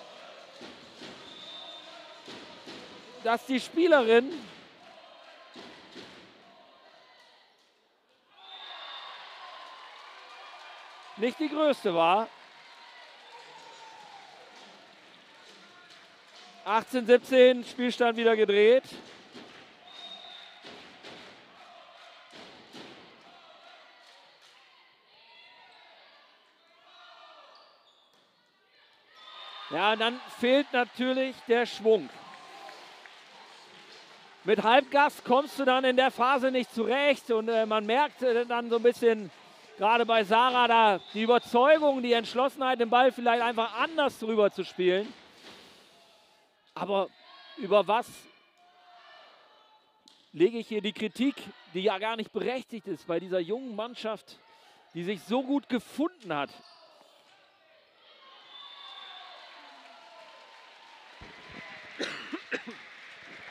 dass die Spielerin nicht die größte war. 18, 17, Spielstand wieder gedreht. Ja, und dann fehlt natürlich der Schwung. Mit Halbgas kommst du dann in der Phase nicht zurecht und äh, man merkt äh, dann so ein bisschen, gerade bei Sarah, da die Überzeugung, die Entschlossenheit, den Ball vielleicht einfach anders drüber zu spielen. Aber über was lege ich hier die Kritik, die ja gar nicht berechtigt ist bei dieser jungen Mannschaft, die sich so gut gefunden hat.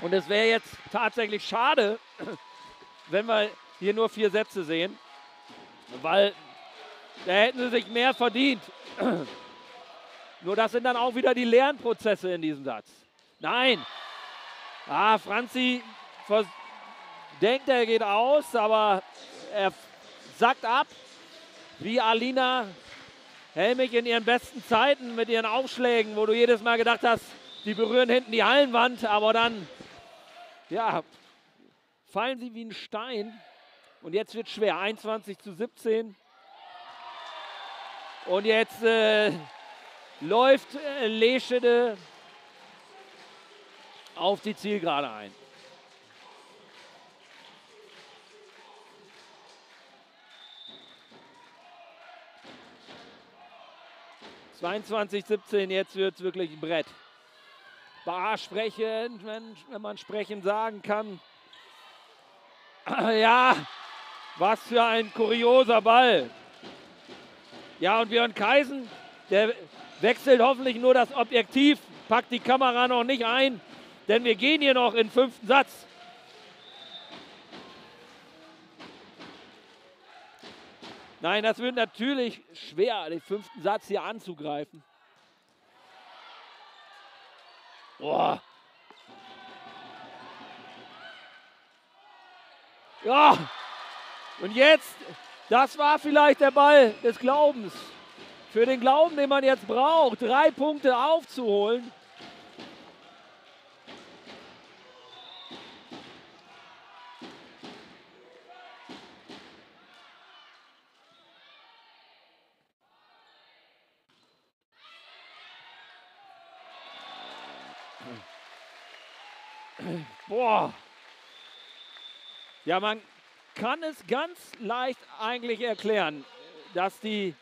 Und es wäre jetzt tatsächlich schade, wenn wir hier nur vier Sätze sehen, weil da hätten sie sich mehr verdient. Nur das sind dann auch wieder die Lernprozesse in diesem Satz. Nein. Ah, Franzi denkt, er geht aus, aber er sackt ab. Wie Alina Helmich in ihren besten Zeiten mit ihren Aufschlägen, wo du jedes Mal gedacht hast, die berühren hinten die Hallenwand, aber dann, ja, fallen sie wie ein Stein. Und jetzt wird schwer. 21 zu 17. Und jetzt äh, läuft äh, Leschede auf die Zielgerade ein. Zweiundzwanzig, 17, jetzt wird es wirklich ein Brett. Bar sprechen, wenn, wenn man sprechen sagen kann. Ja, was für ein kurioser Ball. Ja, und Björn Kaisen, der wechselt hoffentlich nur das Objektiv, packt die Kamera noch nicht ein denn wir gehen hier noch in fünften Satz. Nein, das wird natürlich schwer, den fünften Satz hier anzugreifen. Boah. Ja. Und jetzt, das war vielleicht der Ball des Glaubens. Für den Glauben, den man jetzt braucht, drei Punkte aufzuholen. Boah. Ja, man kann es ganz leicht eigentlich erklären, dass die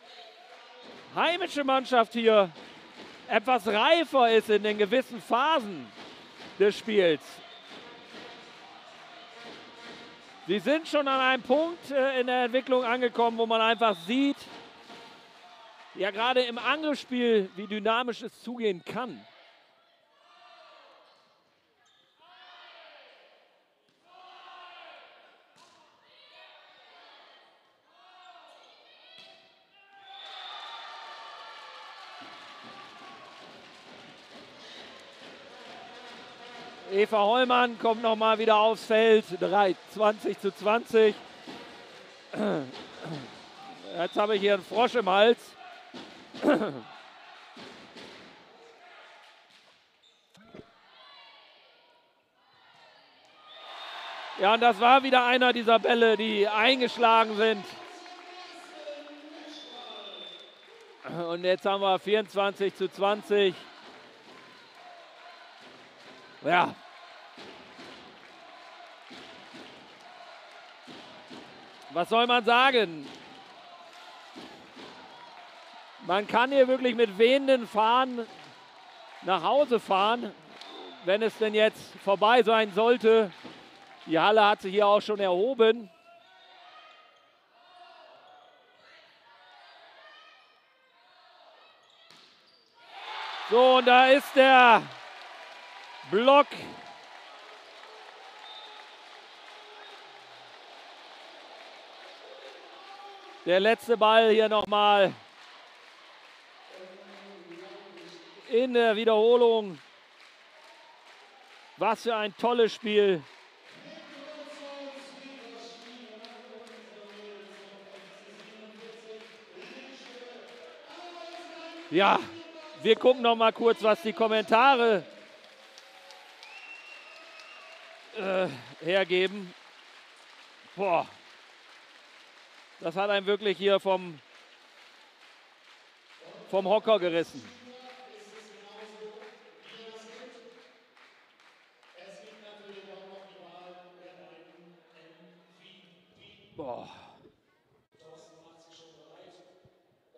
heimische Mannschaft hier etwas reifer ist in den gewissen Phasen des Spiels. Sie sind schon an einem Punkt äh, in der Entwicklung angekommen, wo man einfach sieht, ja gerade im Angriffsspiel, wie dynamisch es zugehen kann. Eva Hollmann kommt nochmal wieder aufs Feld. 3, 20 zu 20. Jetzt habe ich hier einen Frosch im Hals. Ja, und das war wieder einer dieser Bälle, die eingeschlagen sind. Und jetzt haben wir 24 zu 20. Ja. Was soll man sagen? Man kann hier wirklich mit wehenden Fahnen nach Hause fahren, wenn es denn jetzt vorbei sein sollte. Die Halle hat sich hier auch schon erhoben. So, und da ist der Block. Der letzte Ball hier nochmal in der Wiederholung. Was für ein tolles Spiel. Ja, wir gucken noch mal kurz, was die Kommentare äh, hergeben. Boah, das hat einen wirklich hier vom, vom Hocker gerissen.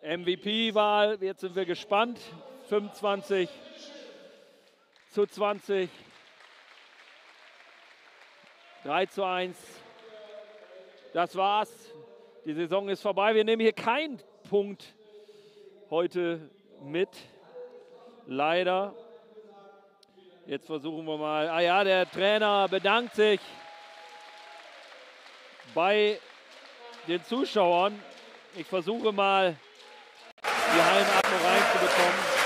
MVP-Wahl, jetzt sind wir gespannt. 25 zu 20. 3 zu 1. Das war's. Die Saison ist vorbei. Wir nehmen hier keinen Punkt heute mit. Leider. Jetzt versuchen wir mal. Ah ja, der Trainer bedankt sich bei den Zuschauern. Ich versuche mal die Hallenatmung reinzubekommen.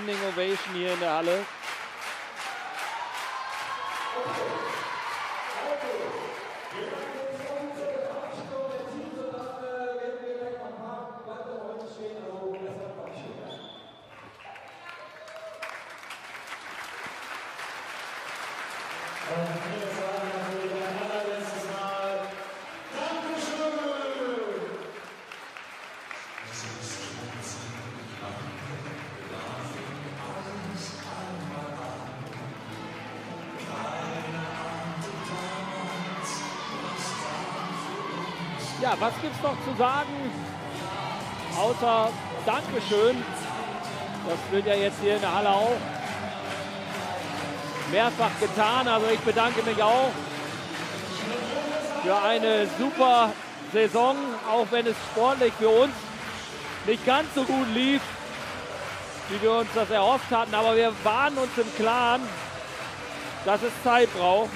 Standing Ovation hier in der Halle. Dankeschön. Das wird ja jetzt hier in der Halle auch mehrfach getan. Also ich bedanke mich auch für eine super Saison, auch wenn es sportlich für uns nicht ganz so gut lief, wie wir uns das erhofft hatten. Aber wir waren uns im Klaren, dass es Zeit braucht.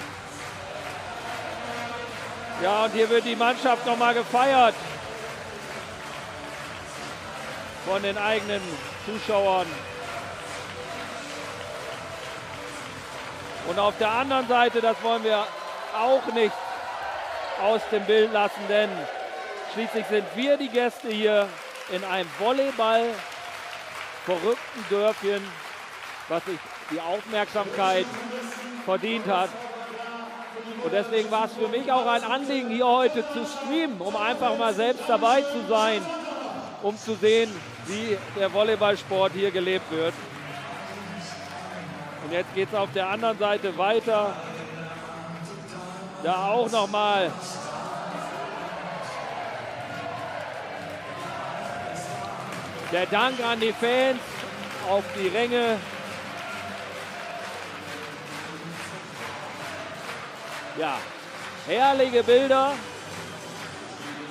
Ja, und hier wird die Mannschaft nochmal gefeiert von den eigenen Zuschauern. Und auf der anderen Seite, das wollen wir auch nicht aus dem Bild lassen, denn schließlich sind wir die Gäste hier in einem Volleyball verrückten Dörfchen, was sich die Aufmerksamkeit verdient hat. Und deswegen war es für mich auch ein Anliegen, hier heute zu streamen, um einfach mal selbst dabei zu sein, um zu sehen, wie der Volleyballsport hier gelebt wird. Und jetzt geht es auf der anderen Seite weiter. Da auch nochmal der Dank an die Fans auf die Ränge. Ja, herrliche Bilder.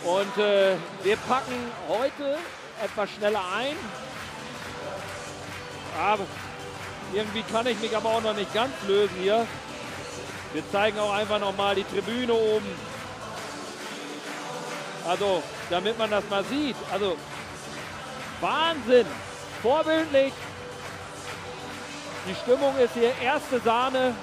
Und äh, wir packen heute etwas schneller ein. Aber irgendwie kann ich mich aber auch noch nicht ganz lösen hier. Wir zeigen auch einfach noch mal die Tribüne oben. Also, damit man das mal sieht. Also, Wahnsinn. Vorbildlich. Die Stimmung ist hier erste Sahne.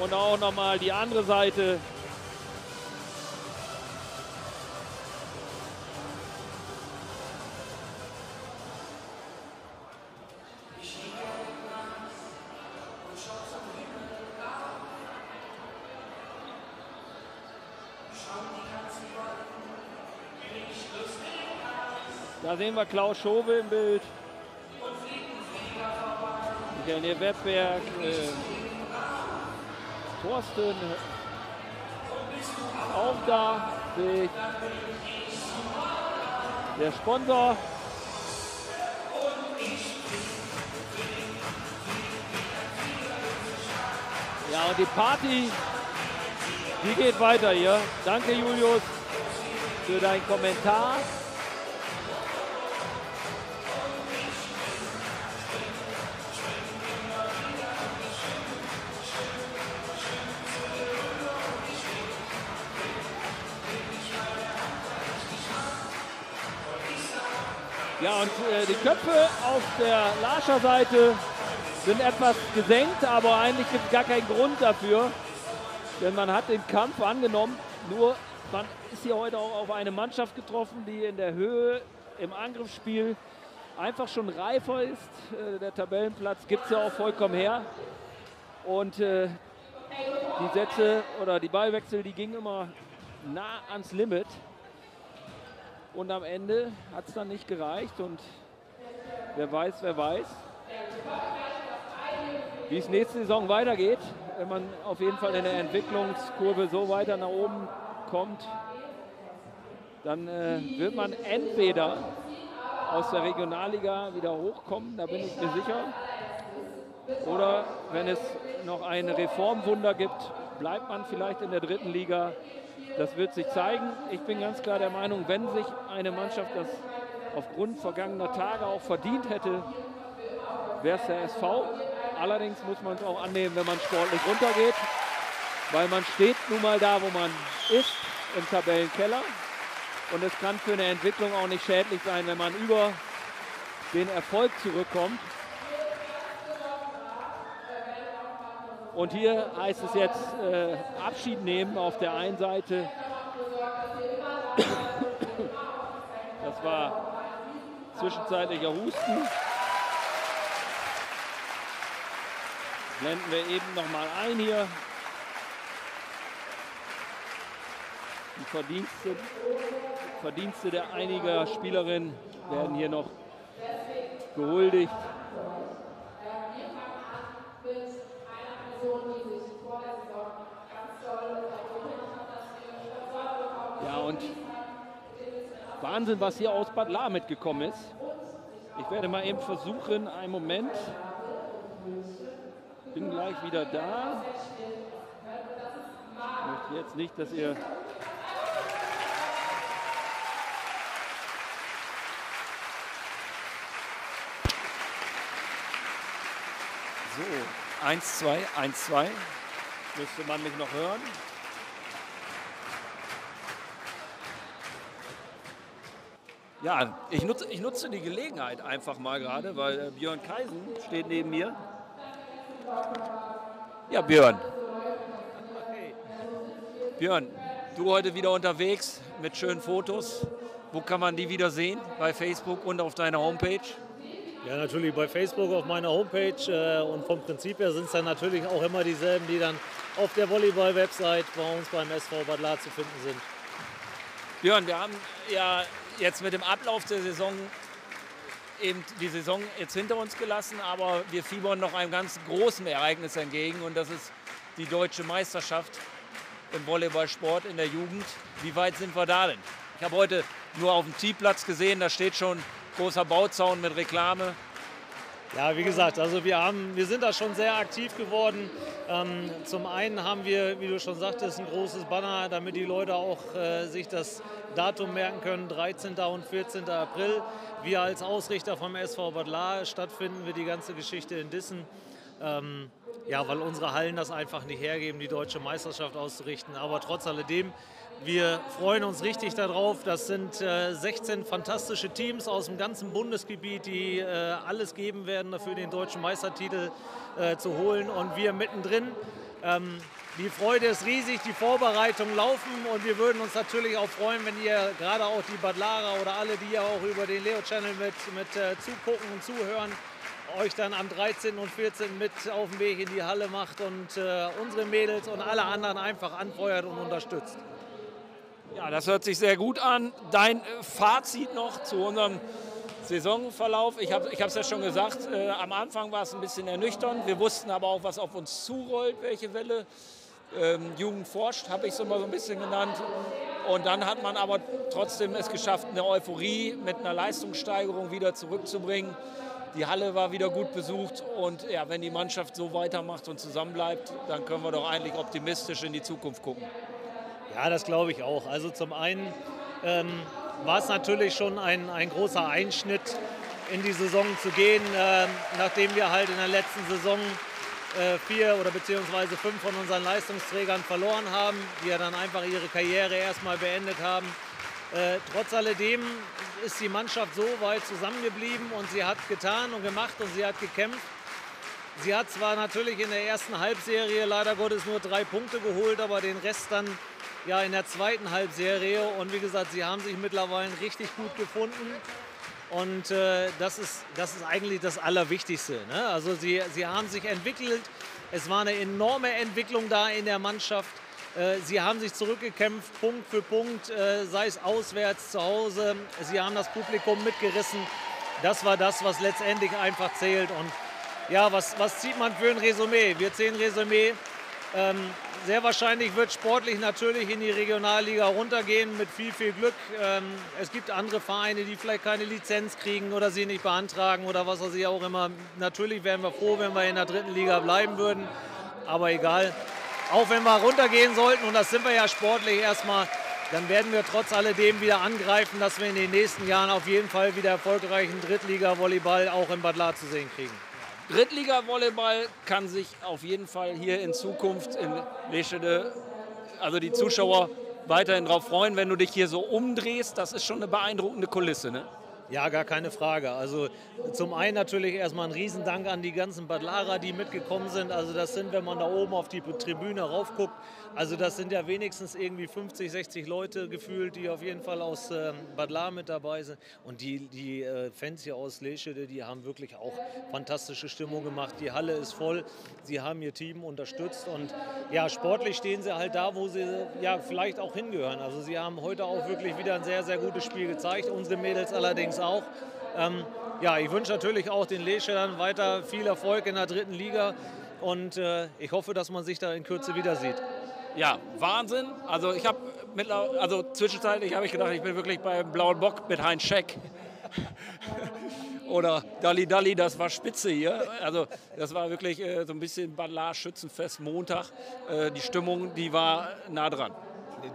Und auch nochmal die andere Seite. Da sehen wir Klaus Schove im Bild. Michael Wettberg. Äh, Thorsten auch da. Der Sponsor. Ja, und die Party, die geht weiter hier. Danke, Julius, für deinen Kommentar. Die Köpfe auf der Larscher Seite sind etwas gesenkt, aber eigentlich gibt es gar keinen Grund dafür. Denn man hat den Kampf angenommen. Nur man ist hier heute auch auf eine Mannschaft getroffen, die in der Höhe im Angriffsspiel einfach schon reifer ist. Äh, der Tabellenplatz gibt es ja auch vollkommen her. Und äh, die Sätze oder die Ballwechsel, die gingen immer nah ans Limit. Und am Ende hat es dann nicht gereicht. Und wer weiß, wer weiß, wie es nächste Saison weitergeht. Wenn man auf jeden Fall in der Entwicklungskurve so weiter nach oben kommt, dann äh, wird man entweder aus der Regionalliga wieder hochkommen, da bin ich mir sicher. Oder wenn es noch ein Reformwunder gibt, bleibt man vielleicht in der dritten Liga das wird sich zeigen. Ich bin ganz klar der Meinung, wenn sich eine Mannschaft das aufgrund vergangener Tage auch verdient hätte, wäre es der SV. Allerdings muss man es auch annehmen, wenn man sportlich runtergeht, weil man steht nun mal da, wo man ist, im Tabellenkeller. Und es kann für eine Entwicklung auch nicht schädlich sein, wenn man über den Erfolg zurückkommt. Und hier heißt es jetzt äh, Abschied nehmen auf der einen Seite. Das war Zwischenzeitlicher Husten. Blenden wir eben noch mal ein hier. Die Verdienste, Verdienste der einiger Spielerinnen werden hier noch gehuldigt. Ja, und Wahnsinn, was hier aus Bad La mitgekommen ist. Ich werde mal eben versuchen, einen Moment. Bin gleich wieder da. Ich möchte jetzt nicht, dass ihr So, 1, 2, 1, 2. Müsste man mich noch hören? Ja, ich nutze, ich nutze die Gelegenheit einfach mal gerade, weil äh, Björn Kaisen steht neben mir. Ja, Björn. Hey. Björn, du heute wieder unterwegs mit schönen Fotos. Wo kann man die wieder sehen? Bei Facebook und auf deiner Homepage? Ja, natürlich bei Facebook auf meiner Homepage äh, und vom Prinzip her sind es dann natürlich auch immer dieselben, die dann auf der Volleyball-Website bei uns beim SV Bad La zu finden sind. Björn, wir haben ja jetzt mit dem Ablauf der Saison eben die Saison jetzt hinter uns gelassen, aber wir fiebern noch einem ganz großen Ereignis entgegen und das ist die deutsche Meisterschaft im Volleyballsport in der Jugend. Wie weit sind wir da denn? Ich habe heute nur auf dem Teeplatz gesehen, da steht schon großer Bauzaun mit Reklame. Ja, wie gesagt, also wir, haben, wir sind da schon sehr aktiv geworden. Ähm, zum einen haben wir, wie du schon sagtest, ein großes Banner, damit die Leute auch äh, sich das Datum merken können, 13. und 14. April. Wir als Ausrichter vom SV Bad Lahr stattfinden wir die ganze Geschichte in Dissen. Ähm, ja, weil unsere Hallen das einfach nicht hergeben, die deutsche Meisterschaft auszurichten. Aber trotz alledem wir freuen uns richtig darauf. Das sind äh, 16 fantastische Teams aus dem ganzen Bundesgebiet, die äh, alles geben werden, dafür den deutschen Meistertitel äh, zu holen. Und wir mittendrin. Ähm, die Freude ist riesig, die Vorbereitungen laufen und wir würden uns natürlich auch freuen, wenn ihr gerade auch die Badlara oder alle, die ja auch über den Leo Channel mit, mit äh, zugucken und zuhören, euch dann am 13. und 14. mit auf den Weg in die Halle macht und äh, unsere Mädels und alle anderen einfach anfeuert und unterstützt. Ja, das hört sich sehr gut an. Dein äh, Fazit noch zu unserem Saisonverlauf. Ich habe es ja schon gesagt, äh, am Anfang war es ein bisschen ernüchternd. Wir wussten aber auch, was auf uns zurollt, welche Welle. Ähm, Jugend forscht, habe ich es immer so ein bisschen genannt. Und dann hat man aber trotzdem es geschafft, eine Euphorie mit einer Leistungssteigerung wieder zurückzubringen. Die Halle war wieder gut besucht und ja, wenn die Mannschaft so weitermacht und zusammenbleibt, dann können wir doch eigentlich optimistisch in die Zukunft gucken. Ja, das glaube ich auch. Also zum einen ähm, war es natürlich schon ein, ein großer Einschnitt in die Saison zu gehen, äh, nachdem wir halt in der letzten Saison äh, vier oder beziehungsweise fünf von unseren Leistungsträgern verloren haben, die ja dann einfach ihre Karriere erstmal beendet haben. Äh, trotz alledem ist die Mannschaft so weit zusammengeblieben und sie hat getan und gemacht und sie hat gekämpft. Sie hat zwar natürlich in der ersten Halbserie leider Gottes nur drei Punkte geholt, aber den Rest dann ja, in der zweiten Halbserie. Und wie gesagt, sie haben sich mittlerweile richtig gut gefunden. Und äh, das, ist, das ist eigentlich das Allerwichtigste. Ne? Also sie, sie haben sich entwickelt. Es war eine enorme Entwicklung da in der Mannschaft. Äh, sie haben sich zurückgekämpft, Punkt für Punkt, äh, sei es auswärts, zu Hause. Sie haben das Publikum mitgerissen. Das war das, was letztendlich einfach zählt. Und ja, was, was zieht man für ein Resümee? Wir ziehen Resümee. Ähm, sehr wahrscheinlich wird sportlich natürlich in die Regionalliga runtergehen mit viel, viel Glück. Ähm, es gibt andere Vereine, die vielleicht keine Lizenz kriegen oder sie nicht beantragen oder was weiß ich auch immer. Natürlich wären wir froh, wenn wir in der dritten Liga bleiben würden. Aber egal. Auch wenn wir runtergehen sollten, und das sind wir ja sportlich erstmal, dann werden wir trotz alledem wieder angreifen, dass wir in den nächsten Jahren auf jeden Fall wieder erfolgreichen Drittliga-Volleyball auch in Bad La zu sehen kriegen. Drittliga-Volleyball kann sich auf jeden Fall hier in Zukunft in Leschede, also die Zuschauer weiterhin darauf freuen, wenn du dich hier so umdrehst. Das ist schon eine beeindruckende Kulisse. Ne? Ja, gar keine Frage. Also zum einen natürlich erstmal ein Riesendank an die ganzen Badlarer, die mitgekommen sind. Also das sind, wenn man da oben auf die Tribüne raufguckt, also das sind ja wenigstens irgendwie 50, 60 Leute gefühlt, die auf jeden Fall aus ähm, Bad Lahr mit dabei sind. Und die, die äh, Fans hier aus Leschede, die haben wirklich auch fantastische Stimmung gemacht. Die Halle ist voll. Sie haben ihr Team unterstützt und ja, sportlich stehen sie halt da, wo sie ja vielleicht auch hingehören. Also sie haben heute auch wirklich wieder ein sehr, sehr gutes Spiel gezeigt. Unsere Mädels allerdings auch. Ähm, ja, ich wünsche natürlich auch den Leschedern weiter viel Erfolg in der dritten Liga und äh, ich hoffe, dass man sich da in Kürze wieder sieht. Ja, Wahnsinn. Also ich habe also zwischenzeitlich habe ich gedacht, ich bin wirklich beim Blauen Bock mit Heinz Scheck. Oder Dalli Dalli, das war spitze hier. Also das war wirklich äh, so ein bisschen Ballage Schützenfest Montag. Äh, die Stimmung, die war nah dran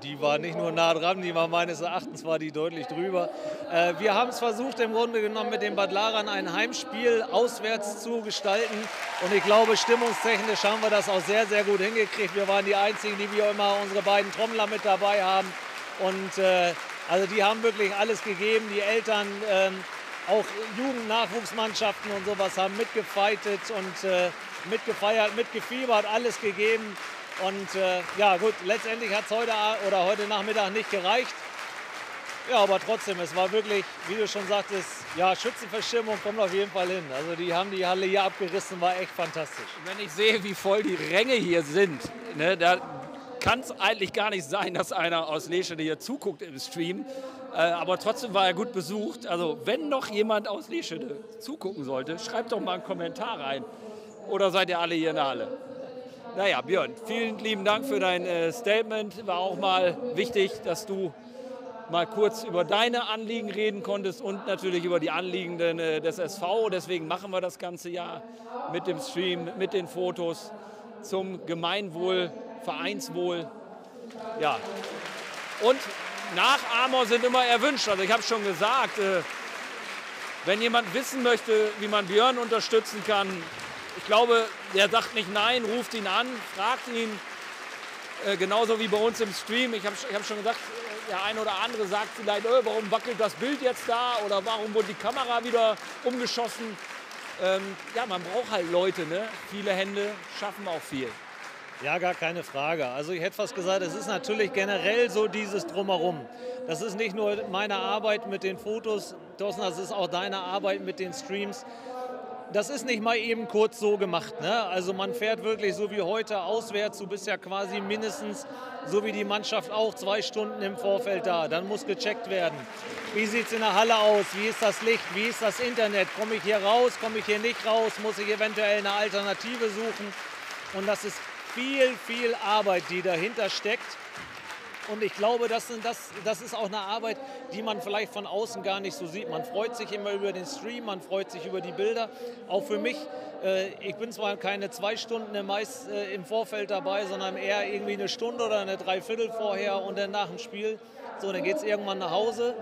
die war nicht nur nah dran, die war meines Erachtens war die deutlich drüber. Äh, wir haben es versucht, im Grunde genommen mit den Badlarern ein Heimspiel auswärts zu gestalten. Und ich glaube, stimmungstechnisch haben wir das auch sehr, sehr gut hingekriegt. Wir waren die Einzigen, die wie immer unsere beiden Trommler mit dabei haben. Und äh, also die haben wirklich alles gegeben. Die Eltern, ähm, auch Jugendnachwuchsmannschaften und sowas haben mitgefeitet und äh, mitgefeiert, mitgefiebert, alles gegeben. Und äh, ja gut, letztendlich hat es heute oder heute Nachmittag nicht gereicht. Ja, aber trotzdem, es war wirklich, wie du schon sagtest, ja, Schützenverstimmung kommt auf jeden Fall hin. Also die haben die Halle hier abgerissen, war echt fantastisch. Wenn ich sehe, wie voll die Ränge hier sind, ne, da kann es eigentlich gar nicht sein, dass einer aus Leschede hier zuguckt im Stream. Äh, aber trotzdem war er gut besucht. Also wenn noch jemand aus Leschede zugucken sollte, schreibt doch mal einen Kommentar rein. Oder seid ihr alle hier in der Halle? Naja, Björn, vielen lieben Dank für dein äh, Statement. War auch mal wichtig, dass du mal kurz über deine Anliegen reden konntest und natürlich über die Anliegen äh, des SV. Deswegen machen wir das ganze Jahr mit dem Stream, mit den Fotos zum Gemeinwohl, Vereinswohl. Ja. Und Nachahmer sind immer erwünscht. Also ich habe schon gesagt, äh, wenn jemand wissen möchte, wie man Björn unterstützen kann, ich glaube, der sagt nicht nein, ruft ihn an, fragt ihn. Äh, genauso wie bei uns im Stream. Ich habe ich hab schon gesagt, der eine oder andere sagt vielleicht, oh, warum wackelt das Bild jetzt da oder warum wurde die Kamera wieder umgeschossen. Ähm, ja, man braucht halt Leute, ne? viele Hände schaffen auch viel. Ja, gar keine Frage. Also ich hätte fast gesagt, es ist natürlich generell so dieses Drumherum. Das ist nicht nur meine Arbeit mit den Fotos, Thorsten, das ist auch deine Arbeit mit den Streams das ist nicht mal eben kurz so gemacht. Ne? Also man fährt wirklich so wie heute auswärts. Du bist ja quasi mindestens, so wie die Mannschaft auch, zwei Stunden im Vorfeld da. Dann muss gecheckt werden. Wie sieht es in der Halle aus? Wie ist das Licht? Wie ist das Internet? Komme ich hier raus? Komme ich hier nicht raus? Muss ich eventuell eine Alternative suchen? Und das ist viel, viel Arbeit, die dahinter steckt. Und ich glaube, das, das, das ist auch eine Arbeit, die man vielleicht von außen gar nicht so sieht. Man freut sich immer über den Stream, man freut sich über die Bilder. Auch für mich, äh, ich bin zwar keine zwei Stunden im, meist, äh, im Vorfeld dabei, sondern eher irgendwie eine Stunde oder eine Dreiviertel vorher und dann nach dem Spiel. So, dann geht es irgendwann nach Hause.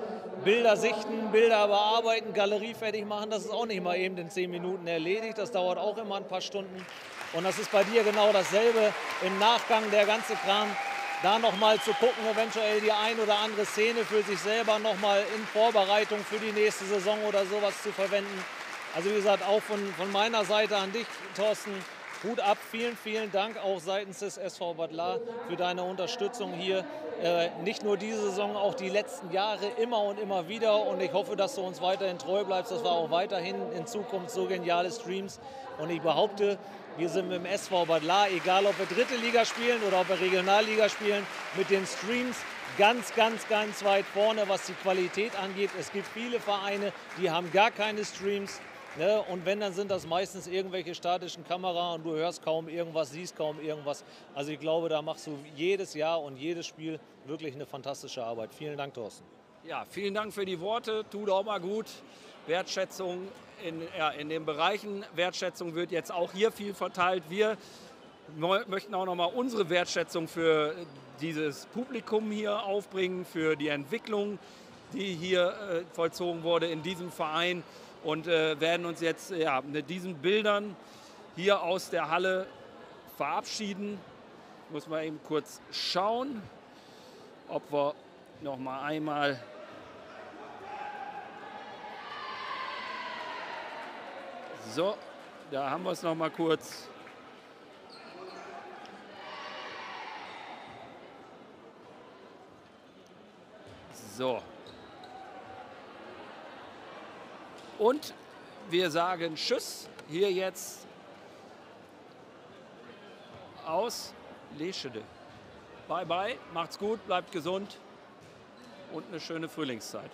Bilder sichten, Bilder bearbeiten, Galerie fertig machen, das ist auch nicht mal eben in zehn Minuten erledigt. Das dauert auch immer ein paar Stunden. Und das ist bei dir genau dasselbe. Im Nachgang der ganze Kram da nochmal zu gucken, eventuell die ein oder andere Szene für sich selber nochmal in Vorbereitung für die nächste Saison oder sowas zu verwenden. Also wie gesagt, auch von, von meiner Seite an dich, Thorsten, Hut ab, vielen, vielen Dank auch seitens des SV Bad Lahr für deine Unterstützung hier. Äh, nicht nur diese Saison, auch die letzten Jahre immer und immer wieder. Und ich hoffe, dass du uns weiterhin treu bleibst, dass wir auch weiterhin in Zukunft so geniale Streams. Und ich behaupte, wir sind dem SV Bad Lahr, egal ob wir dritte Liga spielen oder ob wir Regionalliga spielen, mit den Streams ganz, ganz, ganz weit vorne, was die Qualität angeht. Es gibt viele Vereine, die haben gar keine Streams. Ne? Und wenn, dann sind das meistens irgendwelche statischen Kameras und du hörst kaum irgendwas, siehst kaum irgendwas. Also ich glaube, da machst du jedes Jahr und jedes Spiel wirklich eine fantastische Arbeit. Vielen Dank, Thorsten. Ja, vielen Dank für die Worte. Tut auch mal gut. Wertschätzung in, ja, in den Bereichen. Wertschätzung wird jetzt auch hier viel verteilt. Wir möchten auch nochmal unsere Wertschätzung für dieses Publikum hier aufbringen, für die Entwicklung, die hier äh, vollzogen wurde in diesem Verein und äh, werden uns jetzt ja, mit diesen Bildern hier aus der Halle verabschieden. Muss mal eben kurz schauen, ob wir noch mal einmal So, da haben wir es noch mal kurz. So. Und wir sagen Tschüss hier jetzt aus Leschede. Bye bye, macht's gut, bleibt gesund und eine schöne Frühlingszeit.